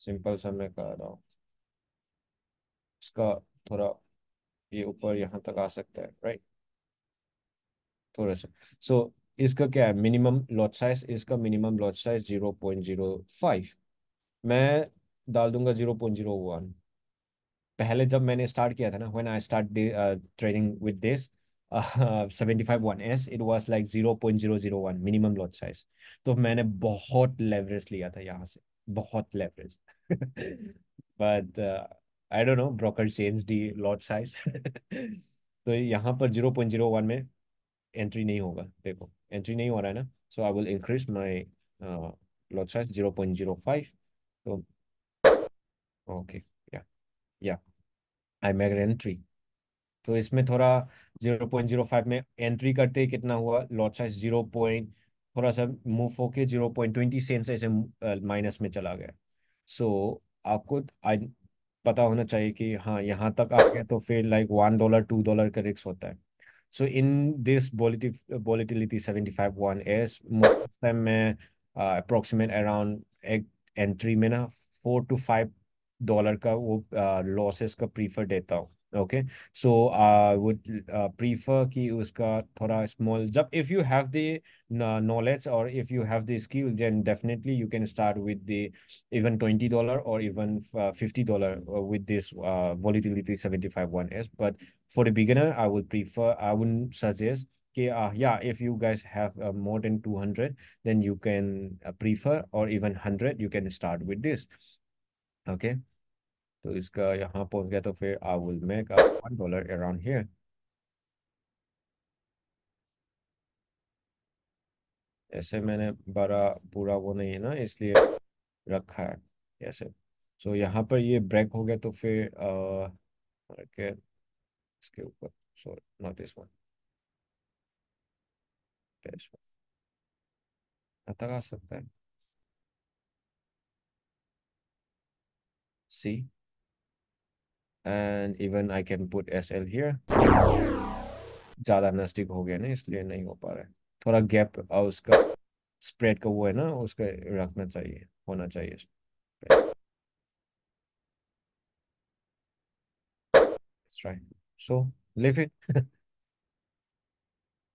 Speaker 1: सिंपल सा मैं कर रहा हूँ। इसका थोड़ा ये ऊपर यहाँ तक आ सकता है राइट थोड़ा सा। सो so, इसका क्या है? मिनिमम लॉट साइज़ इसका minimum lot size zero point zero five मैं डाल दूँगा ज़ीरो पॉइंट ज़ीरो वन पहले जब मैंने स्टार्ट किया था ना when I start trading with this seventy five one s it was like zero point zero zero one minimum lot size तो मैंने बहुत लेवरेज लिया था यहाँ से, बहुत leverage but I don't know broker change the lot size तो यहाँ पर ज़ीरो पॉइंट ज़ीरो वन में एंट्री नहीं होगा, देखो एंट्री नहीं हो रहा है ना so I will increase my lot size zero point zero five तो ओके या या आई मेक एंट्री तो इसमें थोड़ा ज़ीरो पॉइंट ज़ीरो फाइव में एंट्री करते ही कितना हुआ? लॉट साइज़ ज़ीरो पॉइंट थोड़ा सा मूव होके ज़ीरो पॉइंट ट्वेंटी सेंस ऐसे माइनस में चला गया। सो so, आपको आज पता होना चाहिए कि हाँ यहाँ तक आ गया तो फिर like one dollar two dollar का रिस्क होता है। So in this volatility seventy five one s time मैं अप्रोक्सीमेट अराउंड एक एंट्री में ना फोर टू फाइव डॉलर का वो लॉसेस uh, का प्रीफर देता हूँ okay so I would prefer कि उसका थोड़ा स्मॉल जब if you have the knowledge or if you have the skill then definitely you can start with the even 20 dollar or even uh, 50 dollar with this uh, volatility 75 1s but for the beginner i would prefer i wouldn't suggest okay, uh, yeah if you guys have uh, more than 200 then you can uh, prefer or even 100 you can start with this okay. तो इसका यहाँ पहुँच गया तो फिर I will make a one dollar around here ऐसे मैंने बड़ा पूरा वो नहीं है ना इसलिए रखा है ऐसे। सो so, यहाँ पर ये ब्रेक हो गया तो फिर के इसके ऊपर sorry not this one this one सकता है? See and even I can put S L here ज़्यादा नज़दीक हो गया ना, इसलिए नहीं हो पा रहा है। थोड़ा गैप और उसका स्प्रेड का वो है ना, उसका रखना चाहिए, होना चाहिए। So, leave it. *laughs*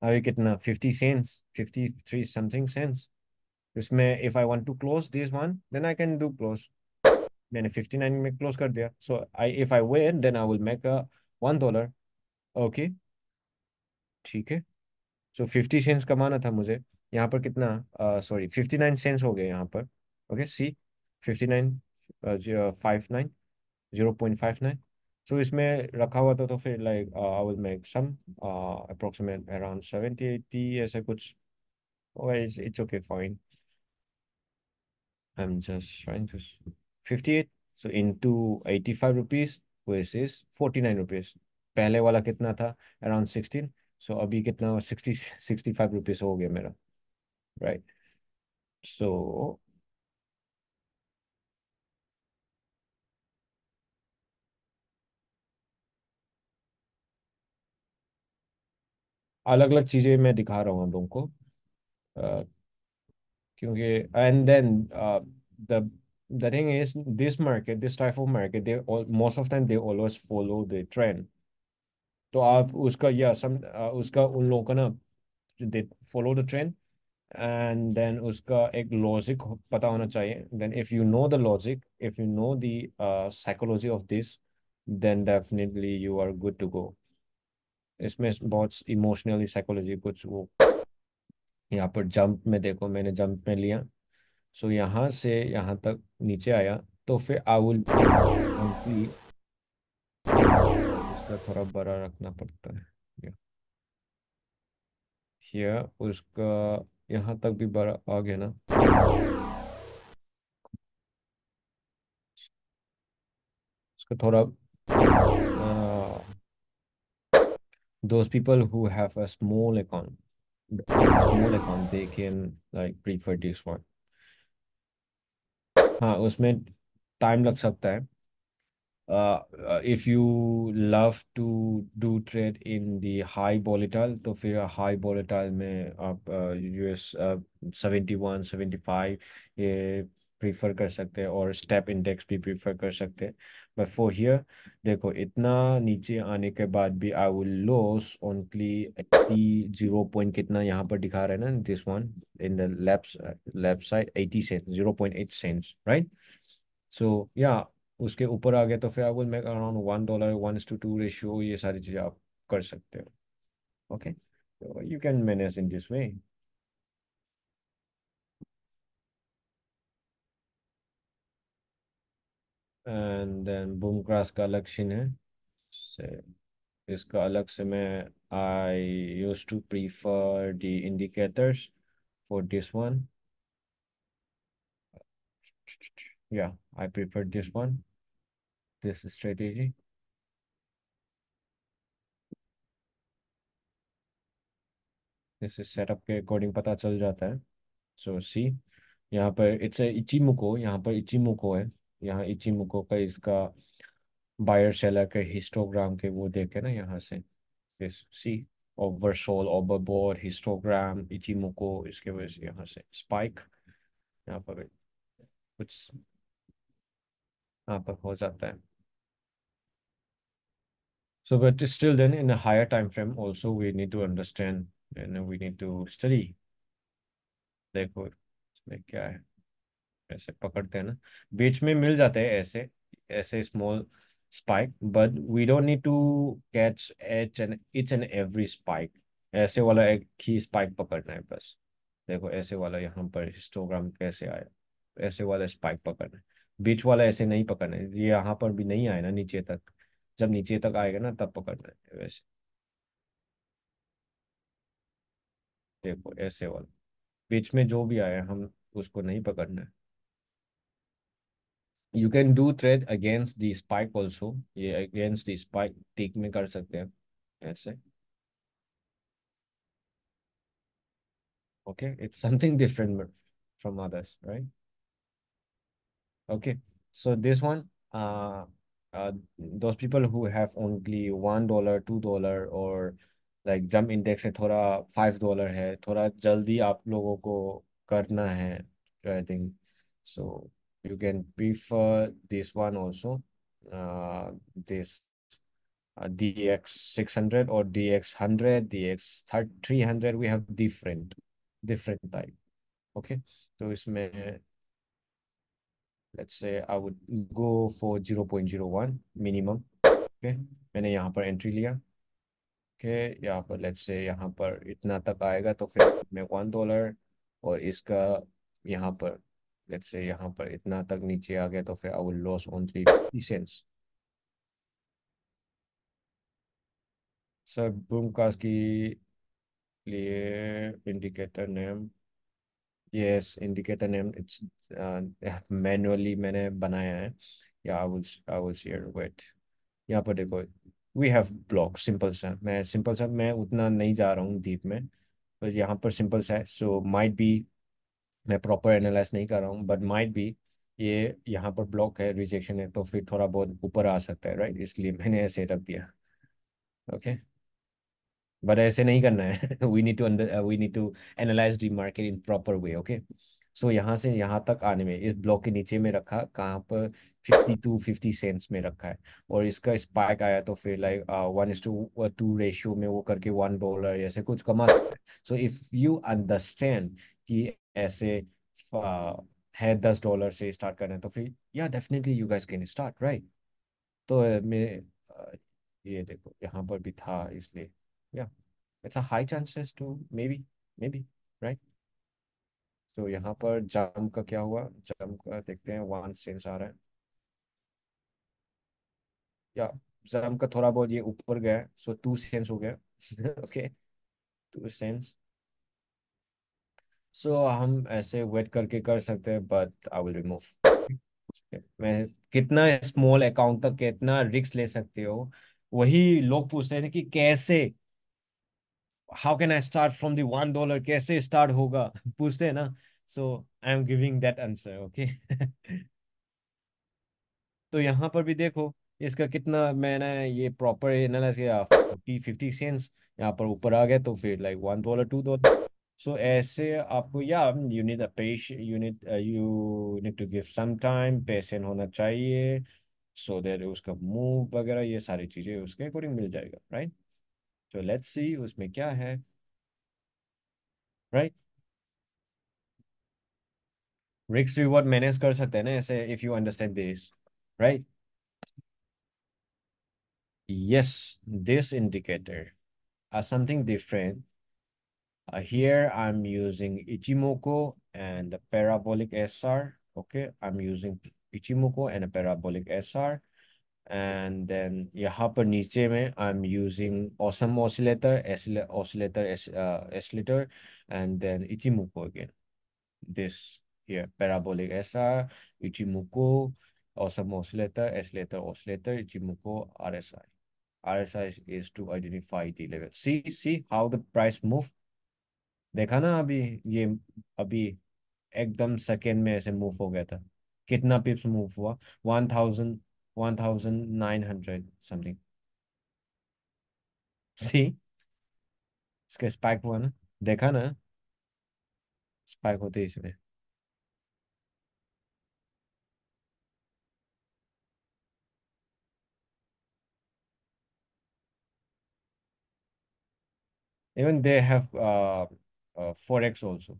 Speaker 1: अभी कितना? Fifty cents fifty three something cents इसमें if I want to close this one then I can do close मैंने 59 में क्लोज कर दिया। So I if I wait then I will make a one dollar okay ठीक है? सो फिफ्टी सेंस कमाना था मुझे। यहाँ पर कितना? सॉरी फिफ्टी नाइन सेंस हो गए यहाँ पर। Okay see fifty nine five nine zero point five nine so इसमें रखा हुआ था तो फिर like I will make some approximate around seventy eighty ऐसे कुछ। It's okay fine I'm just trying to 58 so into 85 rupees which is forty nine rupees पहले वाला कितना था? अराउंड सिक्सटीन सो अभी कितना? सिक्सटी सिक्सटी फाइव रुपीज़ हो गया मेरा राइट सो अलग अलग चीज़ें मैं दिखा रहा हूँ आप लोगों को। अ, क्योंकि and then the the thing is this market this type of market they all most of time they always follow the trend. तो आप उसका या सम उसका उन लोगों का ना they follow the trend and then उसका एक लॉजिक पता होना चाहिए then if you know the logic if you know the psychology of this then definitely you are good to go इसमें बहुत इमोशनली साइकोलॉजी कुछ वो यहाँ पर जंप में देखो मैंने जंप में लिया। सो so, यहाँ से यहाँ तक नीचे आया तो फिर आउल उसका थोड़ा बड़ा रखना पड़ता है। Yeah. उसका यहाँ तक भी बड़ा आ गया ना। उसका थोड़ा those people who have a small account small account they can like prefer this one हाँ उसमें टाइम लग सकता है। If you love to do trade in the high volatile तो फिर हाई वोलेटाइल में आप US seventy one seventy five ये प्रीफर कर सकते हैं और स्टेप इंडेक्स भी प्रीफर कर सकते हैं। बट फॉर हियर देखो, इतना नीचे आने के बाद भी I will loss only eighty zero point कितना यहाँ पर दिखा रहे है ना this one in the left side eighty cent zero point eight cents right so या उसके ऊपर आ गया तो फिर I will make around one dollar one to two ratio ये सारी चीज़ें आप कर सकते हो। Okay you can manage in this way and then boom crash का अलग सीन है। से इसका अलग से मैं I use to prefer the indicators for this one yeah, i prefer this one. This strategy. इस सेटअप के अकॉर्डिंग पता चल जाता है। सो सी यहाँ पर इट्स ए इचिमुको यहाँ पर इचिमुको है। यहाँ इचिमुको का इसका बायर सेलर के हिस्टोग्राम के वो देखे ना यहाँ से। This see oversold overbought histogram Ichimoku इसके वजह से यहाँ से। स्पाइक यहाँ पर कुछ यहाँ पर हो जाता है। So, but still then in a higher time frame also we need to understand and we need to study. देखो इसमें क्या है। ऐसे पकड़ते हैं ना। बीच में मिल जाते हैं ऐसे ऐसे small spike but we don't need to catch each and each and every spike ऐसे वाला एक ही स्पाइक पकड़ना है बस। देखो ऐसे वाला यहाँ पर हिस्टोग्राम कैसे आया। ऐसे वाला स्पाइक पकड़ना है। बीच वाला ऐसे नहीं पकड़ना है। ये यहाँ पर भी नहीं आया ना नीचे तक। जब नीचे तक आएगा ना तब पकड़ना है वैसे। देखो ऐसे वाला। बीच में जो भी आया हम उसको नहीं पकड़ना है। You can do trade against the spike also ये अगेंस्ट दी स्पाइक टिक में कर सकते हैं ऐसे okay it's something different from others right okay so this one uh, uh those people who have only one dollar two dollar or like jump index है थोड़ा फाइव डॉलर है थोड़ा जल्दी आप लोगों को करना है I think so you can prefer this one also uh, this uh, dx 600 or dx 100 dx 300 we have different different type okay so इसमें let's say I would go for 0.01 minimum okay मैंने यहाँ पर एंट्री लिया ओके यहाँ पर लेट्स से यहाँ पर इतना तक आएगा तो फिर मैं वन डॉलर और इसका यहाँ पर लेट्स से यहाँ पर इतना तक नीचे आ गया तो फिर I will loss only fifty cents sir boom cast की लिए indicator name yes indicator name it's manually मैंने बनाया है. या I will I will share wait यहाँ पर देखो वी हैव ब्लॉक सिंपल सा मैं सिंपल सा मैं उतना नहीं जा रहा हूँ डीप में, पर यहाँ पर सिंपल सा है. सो माइट बी मैं प्रॉपर एनालाइज नहीं कर रहा हूँ बट माइट भी ये यहाँ पर ब्लॉक है रिजेक्शन है तो फिर थोड़ा बहुत ऊपर आ सकता है राइट इसलिए मैंने ऐसे रख दिया। ओके बट ऐसे नहीं करना है। We need to under we need to analyse the market in proper way okay so यहाँ से, यहाँ तक आने में, इस ब्लॉक के नीचे में रखा, कहाँ पर फिफ्टी टू फिफ्टी सेंट्स में रखा है। और इसका स्पाइक आया तो फिर like one is to two ratio में वो करके वन डॉलर ऐसे कुछ कमा सो इफ़ यू अंडरस्टैंड कि ऐसे है दस डॉलर से स्टार्ट कर रहे हैं तो फिर yeah definitely you guys can start right? तो uh, ये देखो यहाँ पर भी था इसलिए या it's a high chances to maybe maybe right? तो यहाँ पर जम का क्या हुआ? जम का देखते हैं वन सेंस आ रहा है। या जम का थोड़ा बहुत ये ऊपर गया सो टू सेंस हो गया okay two cents so so, हम ऐसे वेट करके कर सकते हैं बट आई विल रिमूव मैं कितना स्मॉल अकाउंट तक कितना रिस्क ले सकते हो? वही लोग पूछते हैं कि कैसे? How can I start from the one dollar कैसे स्टार्ट होगा? *laughs* पूछते हैं ना? So I am giving that answer okay तो यहाँ पर भी देखो इसका कितना मैंने ये प्रॉपर एनालाइज किया फोर्टी फिफ्टी सेंस यहाँ पर ऊपर आ गया तो फिर like one dollar two dollar so ऐसे आपको, या यू नीड अ पेश you need you need to give some time patient होना चाहिए सो देर उसका मूव वगैरह, ये सारी चीज़ें उसके अकॉर्डिंग मिल जाएगा राइट तो लेट्स सी उसमें क्या है राइट रिस्क रिवॉर्ड मैनेज कर सकते हैं ना ऐसे if you understand this right yes this indicator are something different. uh, here i'm using ichimoku and the parabolic sr okay i'm using ichimoku and a parabolic sr and then यहाँ पर नीचे में I'm using awesome oscillator oscillator uh, oscillator and then Ichimoku again this here parabolic SR Ichimoku awesome oscillator oscillator oscillator Ichimoku RSI RSI is to identify the level. See, see how the price move. देखा ना अभी ये अभी एकदम सेकेंड में ऐसे मूव हो गया था। कितना पिप्स मूव हुआ? One thousand one thousand nine hundred something see इसका स्पाइक हुआ ना। देखा ना? स्पाइक होते इसमें। Even they have uh, uh, forex also.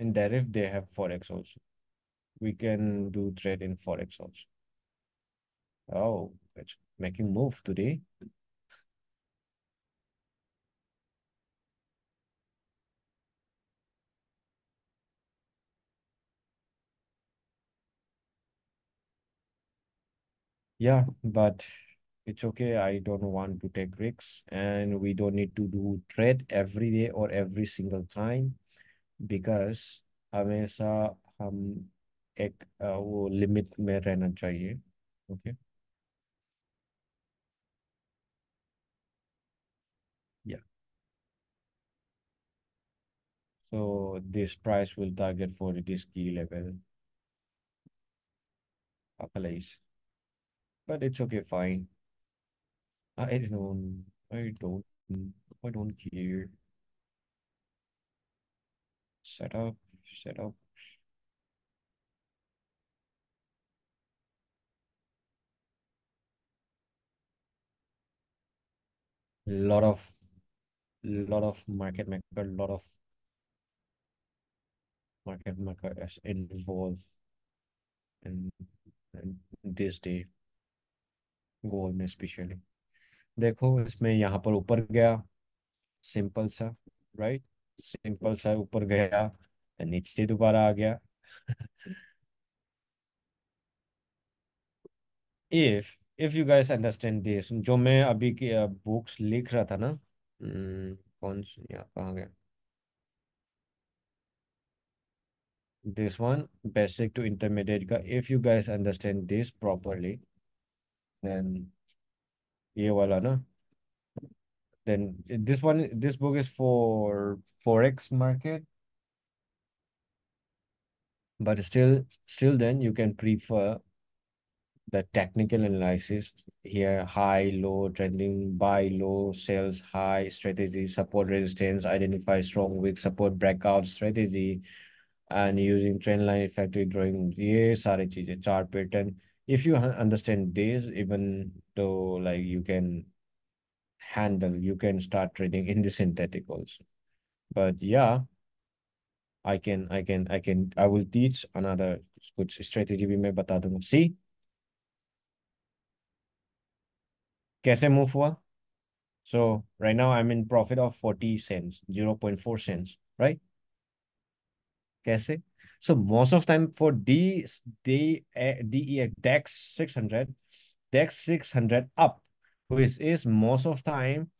Speaker 1: In deriv, they have forex also. We can do trade in forex also. Oh, it's making move today. Yeah, but it's okay. I don't want to take risks, and we don't need to do trade every day or every single time because हमेशा हम एक uh, वो लिमिट में रहना चाहिए okay yeah so this price will target for this key level place but it's okay fine I don't, I don't, I don't care. Set up, set up. Lot of, lot of market maker, lot of market maker is involved in, in this day, goal especially. देखो इसमें यहाँ पर ऊपर गया सिंपल सा राइट सिंपल सा ऊपर गया नीचे दोबारा आ गया। If if you guys understand this जो मैं अभी की बुक्स लिख रहा था ना hmm, कौन यहाँ कहाँ गया? This one basic to intermediate का। You guys understand this properly then ये वाला ना then this one this book is for forex market but still still then you can prefer the technical analysis here high low trending buy low sales high strategy support resistance identify strong weak support breakout strategy and using trend line effective drawing ये सारी चीजें chart pattern if you un- understand this even though like you can handle you can start trading in the synthetic also but yeah I can I can I can I will teach another कुछ strategy भी मैं बता दूंगा see कैसे move हुआ so right now I'm in profit of 40 cents 0.4 cents right कैसे So most of time for D D DE DAX 600 DAX 600 up, which is most of time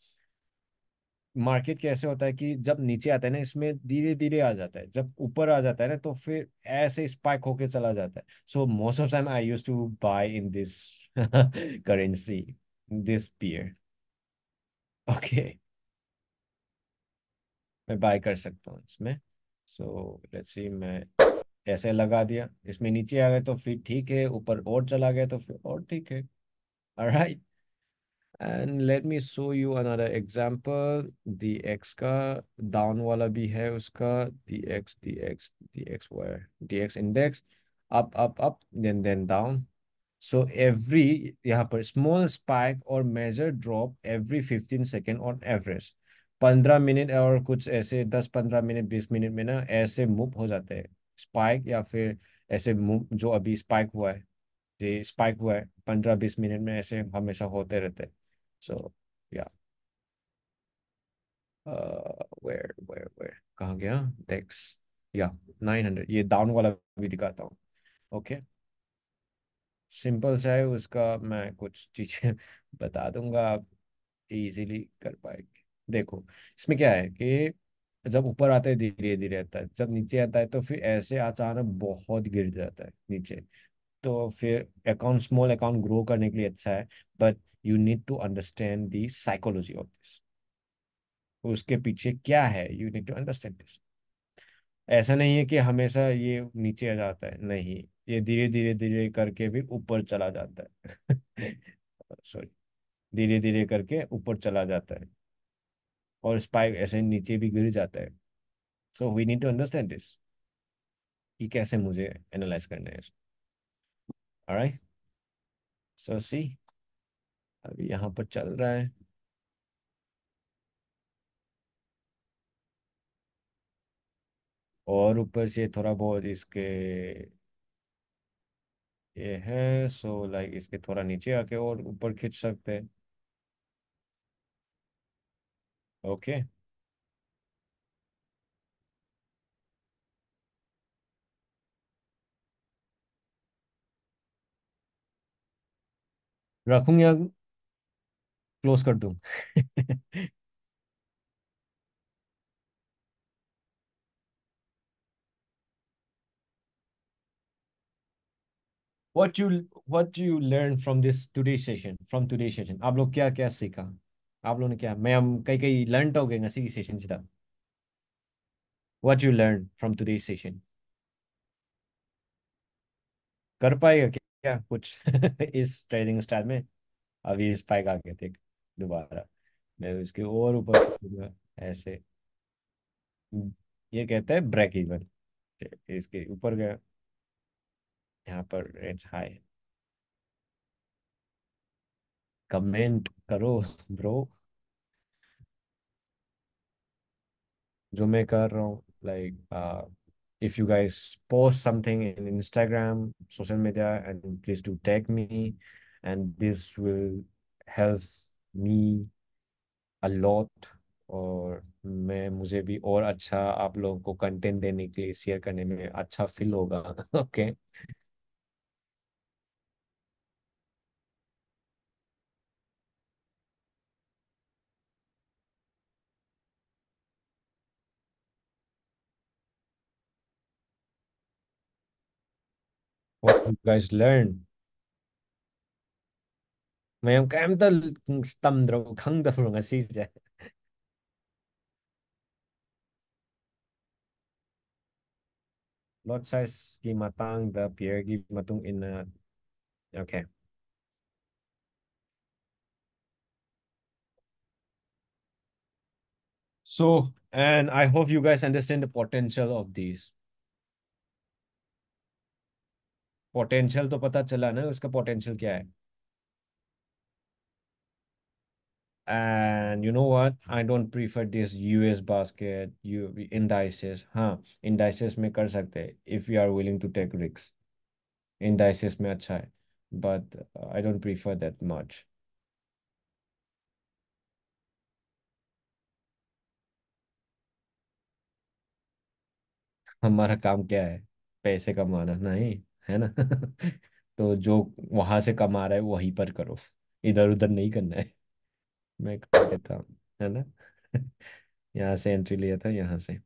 Speaker 1: market कैसे होता है कि जब नीचे आता है ना, इसमें धीरे धीरे आ जाता है। जब ऊपर आ जाता है ना तो फिर ऐसे स्पाइक होके चला जाता है। So most of time I use to buy in this currency this pair okay मैं बाय कर सकता हूँ इसमें। सो लेट्स सी मैं ऐसे लगा दिया। इसमें नीचे आ गए तो फिर ठीक है, ऊपर और चला गया तो फिर और ठीक है। Alright and let me show you another example D X का डाउन वाला भी है उसका। D X D X D X wire D X index up up up then then down so every यहाँ पर स्मॉल स्पाइक और major drop every fifteen second on average पंद्रह मिनट और कुछ ऐसे दस, पंद्रह मिनट बीस मिनट में ना ऐसे मूव हो जाते हैं। स्पाइक या फिर ऐसे जो अभी स्पाइक हुआ है ये स्पाइक हुआ है, पंद्रह बीस मिनट में ऐसे हमेशा होते रहते हैं। सो या वेयर वेयर वेयर कहाँ गया? डेक्स या नाइन हंड्रेड ये डाउन वाला भी दिखाता हूँ। ओके सिंपल सा है, उसका मैं कुछ चीज़ें *laughs* बता दूँगा, आप इजीली कर पाएँगे। देखो, इसमें क्या है कि जब ऊपर आता है धीरे धीरे आता है। जब नीचे आता है तो फिर ऐसे अचानक बहुत गिर जाता है नीचे। तो फिर अकाउंट स्मॉल अकाउंट ग्रो करने के लिए अच्छा है but you need to understand the psychology of this उसके पीछे क्या है? You need to understand this ऐसा नहीं है कि हमेशा ये नीचे आ जाता है। नहीं, ये धीरे धीरे धीरे करके भी ऊपर चला जाता है। *laughs* सॉरी धीरे धीरे करके ऊपर चला जाता है। और स्पाइक ऐसे नीचे भी गिर जाता है। So we need to understand this कि कैसे मुझे एनालाइज करना है इसको। सो सी अभी यहाँ पर चल रहा है। और ऊपर से थोड़ा बहुत इसके, ये है सो लाइक इसके थोड़ा नीचे आके और ऊपर खींच सकते हैं। ओके रखूँ या क्लोज कर दूँ what you what do you learn from this today's session from today's session आप लोग क्या क्या सीखा आप लोगों ने क्या, मैं हम कई कई लर्न हो गए ngasi की सेशन से what you learn from today's session? कर पाएगा क्या क्या कुछ *laughs* इस ट्रेडिंग स्टाइल में? अभी स्पाइक आ गए थे दोबारा। मैं उसके और ऊपर ऐसे। ये कहता है ब्रेक इवन इसके ऊपर गया। यहाँ पर रेंज हाई कमेंट करो ब्रो जो मैं कर रहा हूँ like if you guys post something in Instagram social media and please do tag me and this will help me a lot और मैं, मुझे भी और अच्छा आप लोगों को कंटेंट देने के लिए शेयर करने में अच्छा फील होगा okay *laughs* okay? what you guys learn ꯃꯌꯥꯝ ꯀꯩꯝꯇ ꯇꯝꯗ꯭ꯔꯕ ꯈꯪꯗꯕ꯭ꯔꯣ ꯉꯁꯤꯁꯦ ꯂꯣꯠ ꯁꯥꯏꯖꯀꯤ ꯃꯇꯥꯡꯗ ꯄꯤꯌꯔꯒꯤ ꯃꯇꯨꯡ ꯏꯟꯅ okay So, and I hope you guys understand the potential of these. Potential तो पता चला ना उसका पोटेंशियल क्या है? And you know what I don't prefer this US basket you indices हाँ इन इंडाइसिस में कर सकते if you are willing to take रिक्स इन इंडाइसिस में अच्छा है but I don't prefer that much हमारा काम क्या है? पैसे कमाना, नहीं? है ना? *laughs* तो जो वहाँ से कमा रहा है, वहीं पर करो। इधर उधर नहीं करना है। मैं कर देता हूँ, है ना? *laughs* यहाँ से एंट्री लिया था, यहाँ से।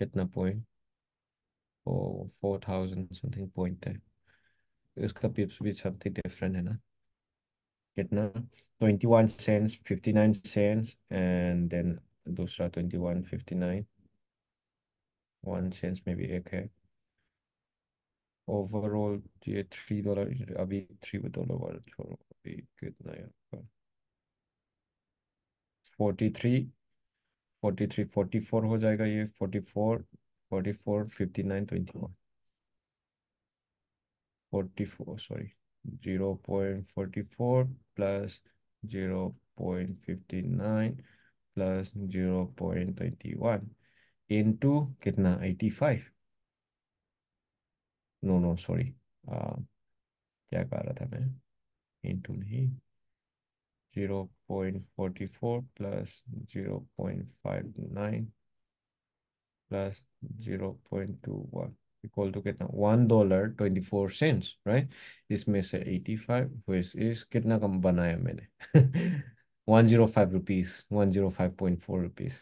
Speaker 1: कितना point O four thousand something point है। इसका पिप्स भी समथिंग डिफरेंट है ना? कितना? Twenty one cents fifty nine cents and then दूसरा twenty one fifty nine one cents में भी एक है ओवरऑल ये थ्री डॉलर अभी थ्री डॉलर वाला छोड़ो, अभी कितना है आपका? Forty three forty three forty four हो जाएगा ये forty four forty four fifty nine twenty one forty four sorry zero point forty four plus zero point fifty nine plus zero point twenty one into कितना? Eighty five no no sorry क्या कह रहा था मैं? इंटू नहीं. Zero point forty four plus zero point five nine plus zero point two one equal to कितना? One dollar twenty four cents right इसमें से एटी फाइव इस कितना कम बनाया मैंने? One zero five rupees one zero five point four rupees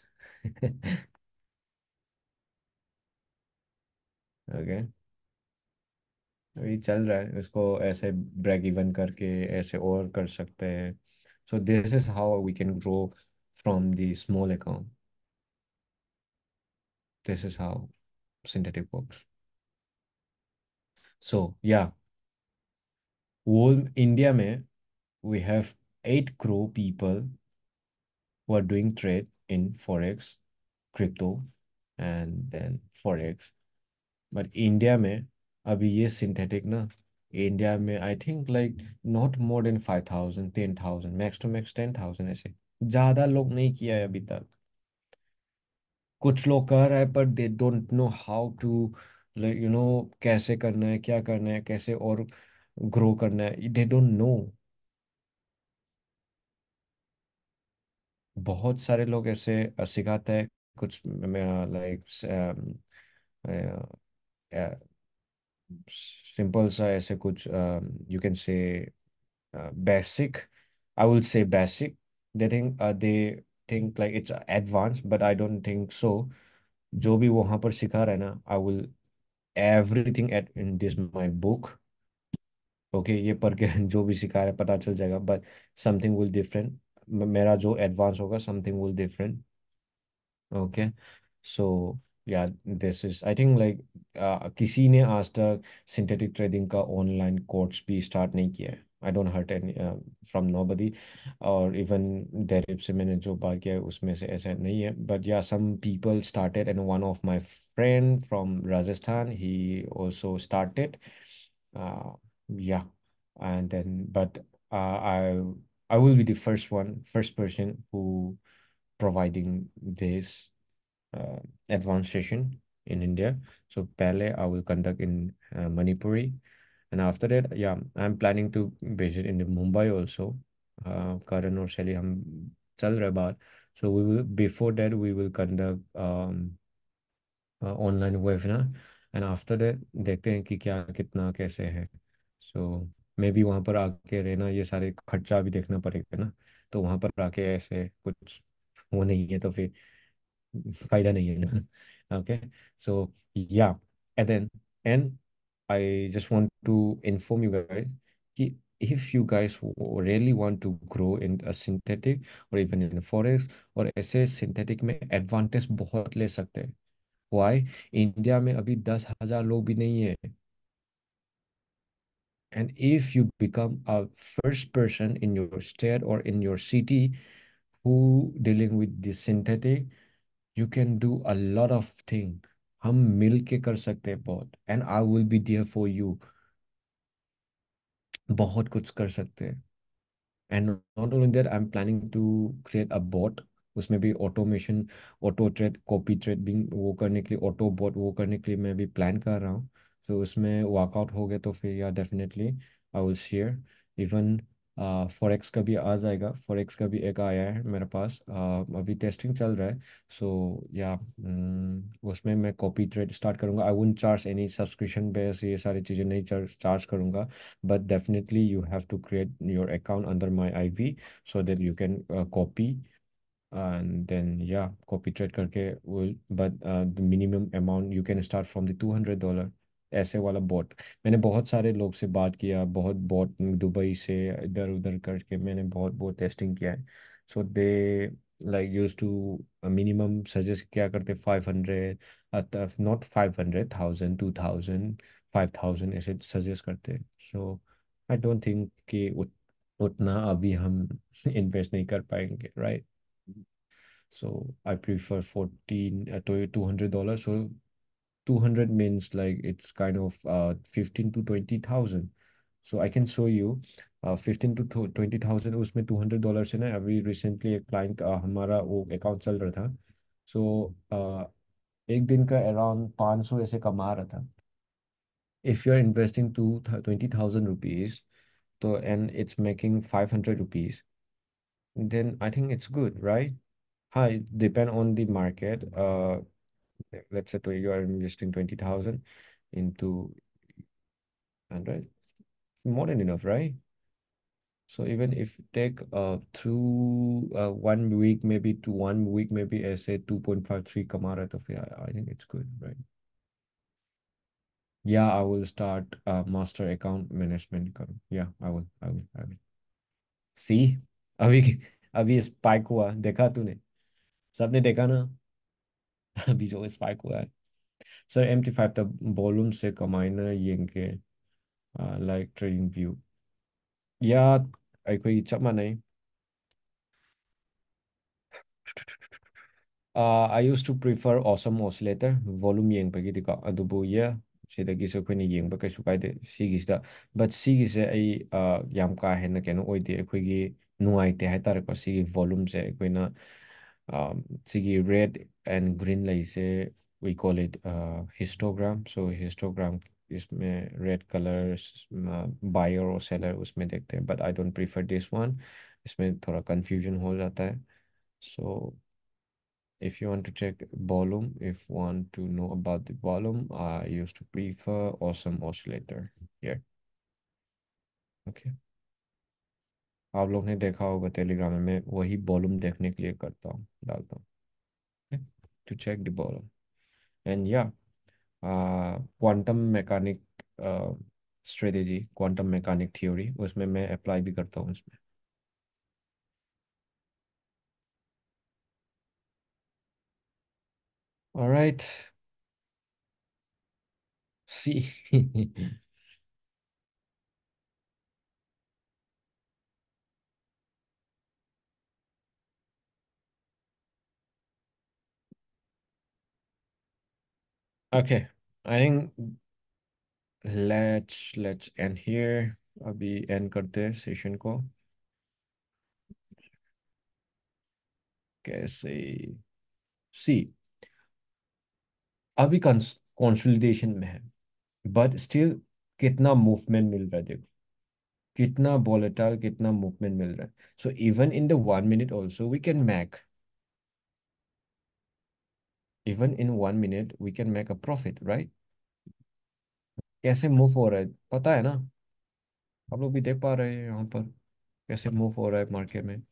Speaker 1: okay. अभी चल रहा है, इसको ऐसे ब्रेक इवन करके ऐसे और कर सकते हैं। So this is how we can grow from the small account this is how synthetic works so yeah वो इंडिया में we have eight crore people were doing trade in forex crypto and then forex but India में, अभी ये सिंथेटिक ना इंडिया में I think like not more than five thousand ten thousand max to max ten thousand ऐसे। ज़्यादा लोग नहीं किया है अभी तक। कुछ लोग कर रहे हैं पर they don't know how to like you know कैसे करना है, क्या करना है, कैसे और ग्रो करना है। दे डोंट नो बहुत सारे लोग ऐसे सिखाते हैं, कुछ लाइक सिंपल सा ऐसे कुछ you can say basic I will say basic they think they think like it's advance but I don't think so जो भी वहाँ पर सिखा रहा है ना I will everything at in this my book okay ये पढ़ के *laughs* जो भी सिखा रहा पता चल जाएगा बट समथिंग विल डिफरेंट मेरा जो एडवांस होगा something will different okay so yeah this is I think like किसी ने आज तक सिंथेटिक ट्रेडिंग का ऑनलाइन कोर्स भी स्टार्ट नहीं किया है। I don't heard any from nobody और इवन डेरिव से मैंने जो बात किया है उसमें से ऐसा नहीं है। But yeah some people started and one of my friend from Rajasthan he also started yeah and but uh, I I will be the first one first person who providing this. Uh, advanced session in India. So Pele, I will conduct in uh, Manipuri, and after that, yeah, I'm planning to visit in the Mumbai also. Uh, Karan or हम चल रहे So we will before that we will conduct um, online webinar and after that देखते हैं कि क्या कितना कैसे है सो मे बी वहाँ पर आके रहना ये सारे खर्चा भी देखना पड़ेगा ना तो वहाँ पर आके ऐसे कुछ वो नहीं है तो फिर फायदा नहीं है ना okay so yeah and then and I just want to inform you guys कि if you guys w- really want to grow in a synthetic or even in a forex और ऐसे synthetic में advantage बहुत ले सकते हैं why इंडिया में अभी दस हजार लोग भी नहीं है and if you become a first person in your state or in your city who dealing with the synthetic you can do a lot of thing हम मिल के कर सकते हैं बहुत. And I will be there for you बहुत कुछ कर सकते हैं. And not only that I am planning to create a bot उसमें भी automation auto trade copy trading वो करने के लिए ऑटो बॉट वो करने के लिए मैं भी प्लान कर रहा हूँ. तो उसमें वर्कआउट हो गया तो फिर yeah definitely I will share even forex का भी आ जाएगा। फॉरेक्स का भी एक आया है मेरे पास। uh, अभी टेस्टिंग चल रहा है। सो so, या yeah, उसमें मैं कॉपी ट्रेड स्टार्ट करूँगा। I won't charge any subscription base ये सारी चीज़ें नहीं चार्ज चार्ज करूँगा। But definitely you have to create your account under my I B so that you can copy and then yeah copy trade करके will but minimum amount you can start from the two hundred dollar ऐसे वाला बॉट मैंने बहुत सारे लोग से बात किया बहुत बॉट दुबई से इधर उधर करके मैंने बहुत बहुत टेस्टिंग किया है। So they like use to minimum suggest क्या करते five hundred not five hundred thousand two thousand five thousand ऐसे सजेस्ट करते। सो आई डोंट थिंक कि उत, उतना अभी हम *laughs* इन्वेस्ट नहीं कर पाएँगे right so I prefer 14 uh, to 200 dollars so 200 means like it's kind of uh 15 to 20,000 so I can show you uh 15 to 20,000 उसमें 200 डॉलर से ना अभी रिसेंटली एक क्लाइंट हमारा वो अकाउंट चल रहा था सो so, uh, एक दिन का अराउंड 500 ऐसे कमा रहा था if you're investing to 20,000 rupees तो and it's making 500 rupees then I think it's good right Hi, it depend on the market. Uh, let's say to you are investing 20,000 into 100, more than enough, right? So even if take uh two uh one week maybe to one week maybe I say 2.53 come out of it, I, I think it's good, right? Yeah, I will start uh master account management. करूँ. Yeah, I will, I will, I will. See, *laughs* अभी अभी स्पाइक हुआ देखा तूने सबने देखा ना अभी जो स्पाइक हुआ है So MT5 the volume से कमाइना yenge uh, like trading view yeah ꯑꯩꯈꯣꯏ ꯆꯞ ꯃꯥꯟꯅꯩ uh, I used to prefer awesome oscillator volume ꯌꯦꯡꯕꯒꯤꯗꯤꯀꯣ ꯑꯗꯨꯕꯨ yeah ꯁꯤꯗꯒꯤꯁꯨ ꯑꯩꯈꯣꯏꯅ ꯌꯦꯡꯕ ꯀꯩꯁꯨ ꯀꯥꯏꯗꯦ ꯁꯤꯒꯤꯁꯤꯗ but ꯁꯤꯒꯤꯁꯦ ꯑꯩ uh, ꯌꯥꯝ ꯀꯥ ꯍꯦꯟꯅ ꯀꯩꯅꯣ ꯑꯣꯏꯗꯦ ꯑꯩꯈꯣꯏꯒꯤ ꯅꯨꯡꯉꯥꯏꯇꯦ ꯍꯥꯏꯇꯥꯔꯦꯀꯣ ꯁꯤꯒꯤ volumeꯁꯦ ꯑꯩꯈꯣꯏꯅ um, sigi red and green laise we call it uh, histogram so histogram इसमें red colors uh, buyer और seller उसमें देखते हैं but I don't prefer this one इसमें थोड़ा confusion हो जाता है so if you want to check volume if want to know about the volume I used to prefer awesome oscillator here okay आप लोग ने देखा होगा टेलीग्राम में मैं वही वॉल्यूम देखने के लिए करता हूँ डालता हूँ। To check the volume and yeah quantum mechanic strategy quantum mechanic theory उसमें मैं अप्लाई भी करता हूँ उसमें। Alright see *laughs* okay, I think let's let's end here. अभी एंड करते हैं सेशन को। कैसे? सी अभी कंसोलिडेशन में है बट स्टिल कितना मूवमेंट मिल रहा है देखो। कितना volatile, कितना मूवमेंट मिल रहा है। So even in the one minute also we can make even in one minute, we can make a profit, right? कैसे मूव हो रहा है? पता है ना? आप लोग भी देख पा रहे हैं यहाँ पर, कैसे मूव हो रहा है मार्केट में।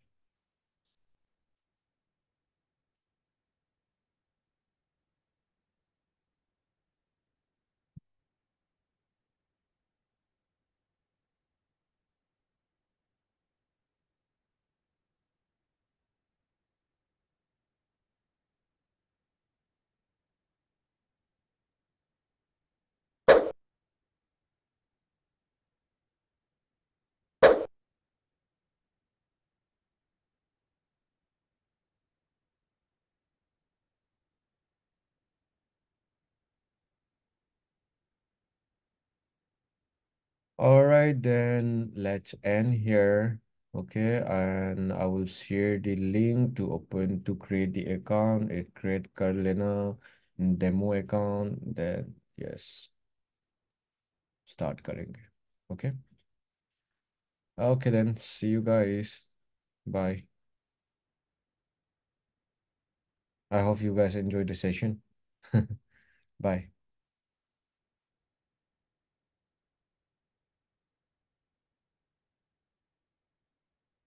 Speaker 1: All right, then let's end here. Okay, and I will share the link to open to create the account. It create Carlina mm, demo account. Then yes, start cutting. Okay. Okay, then see you guys. Bye. I hope you guys enjoyed the session. *laughs* Bye.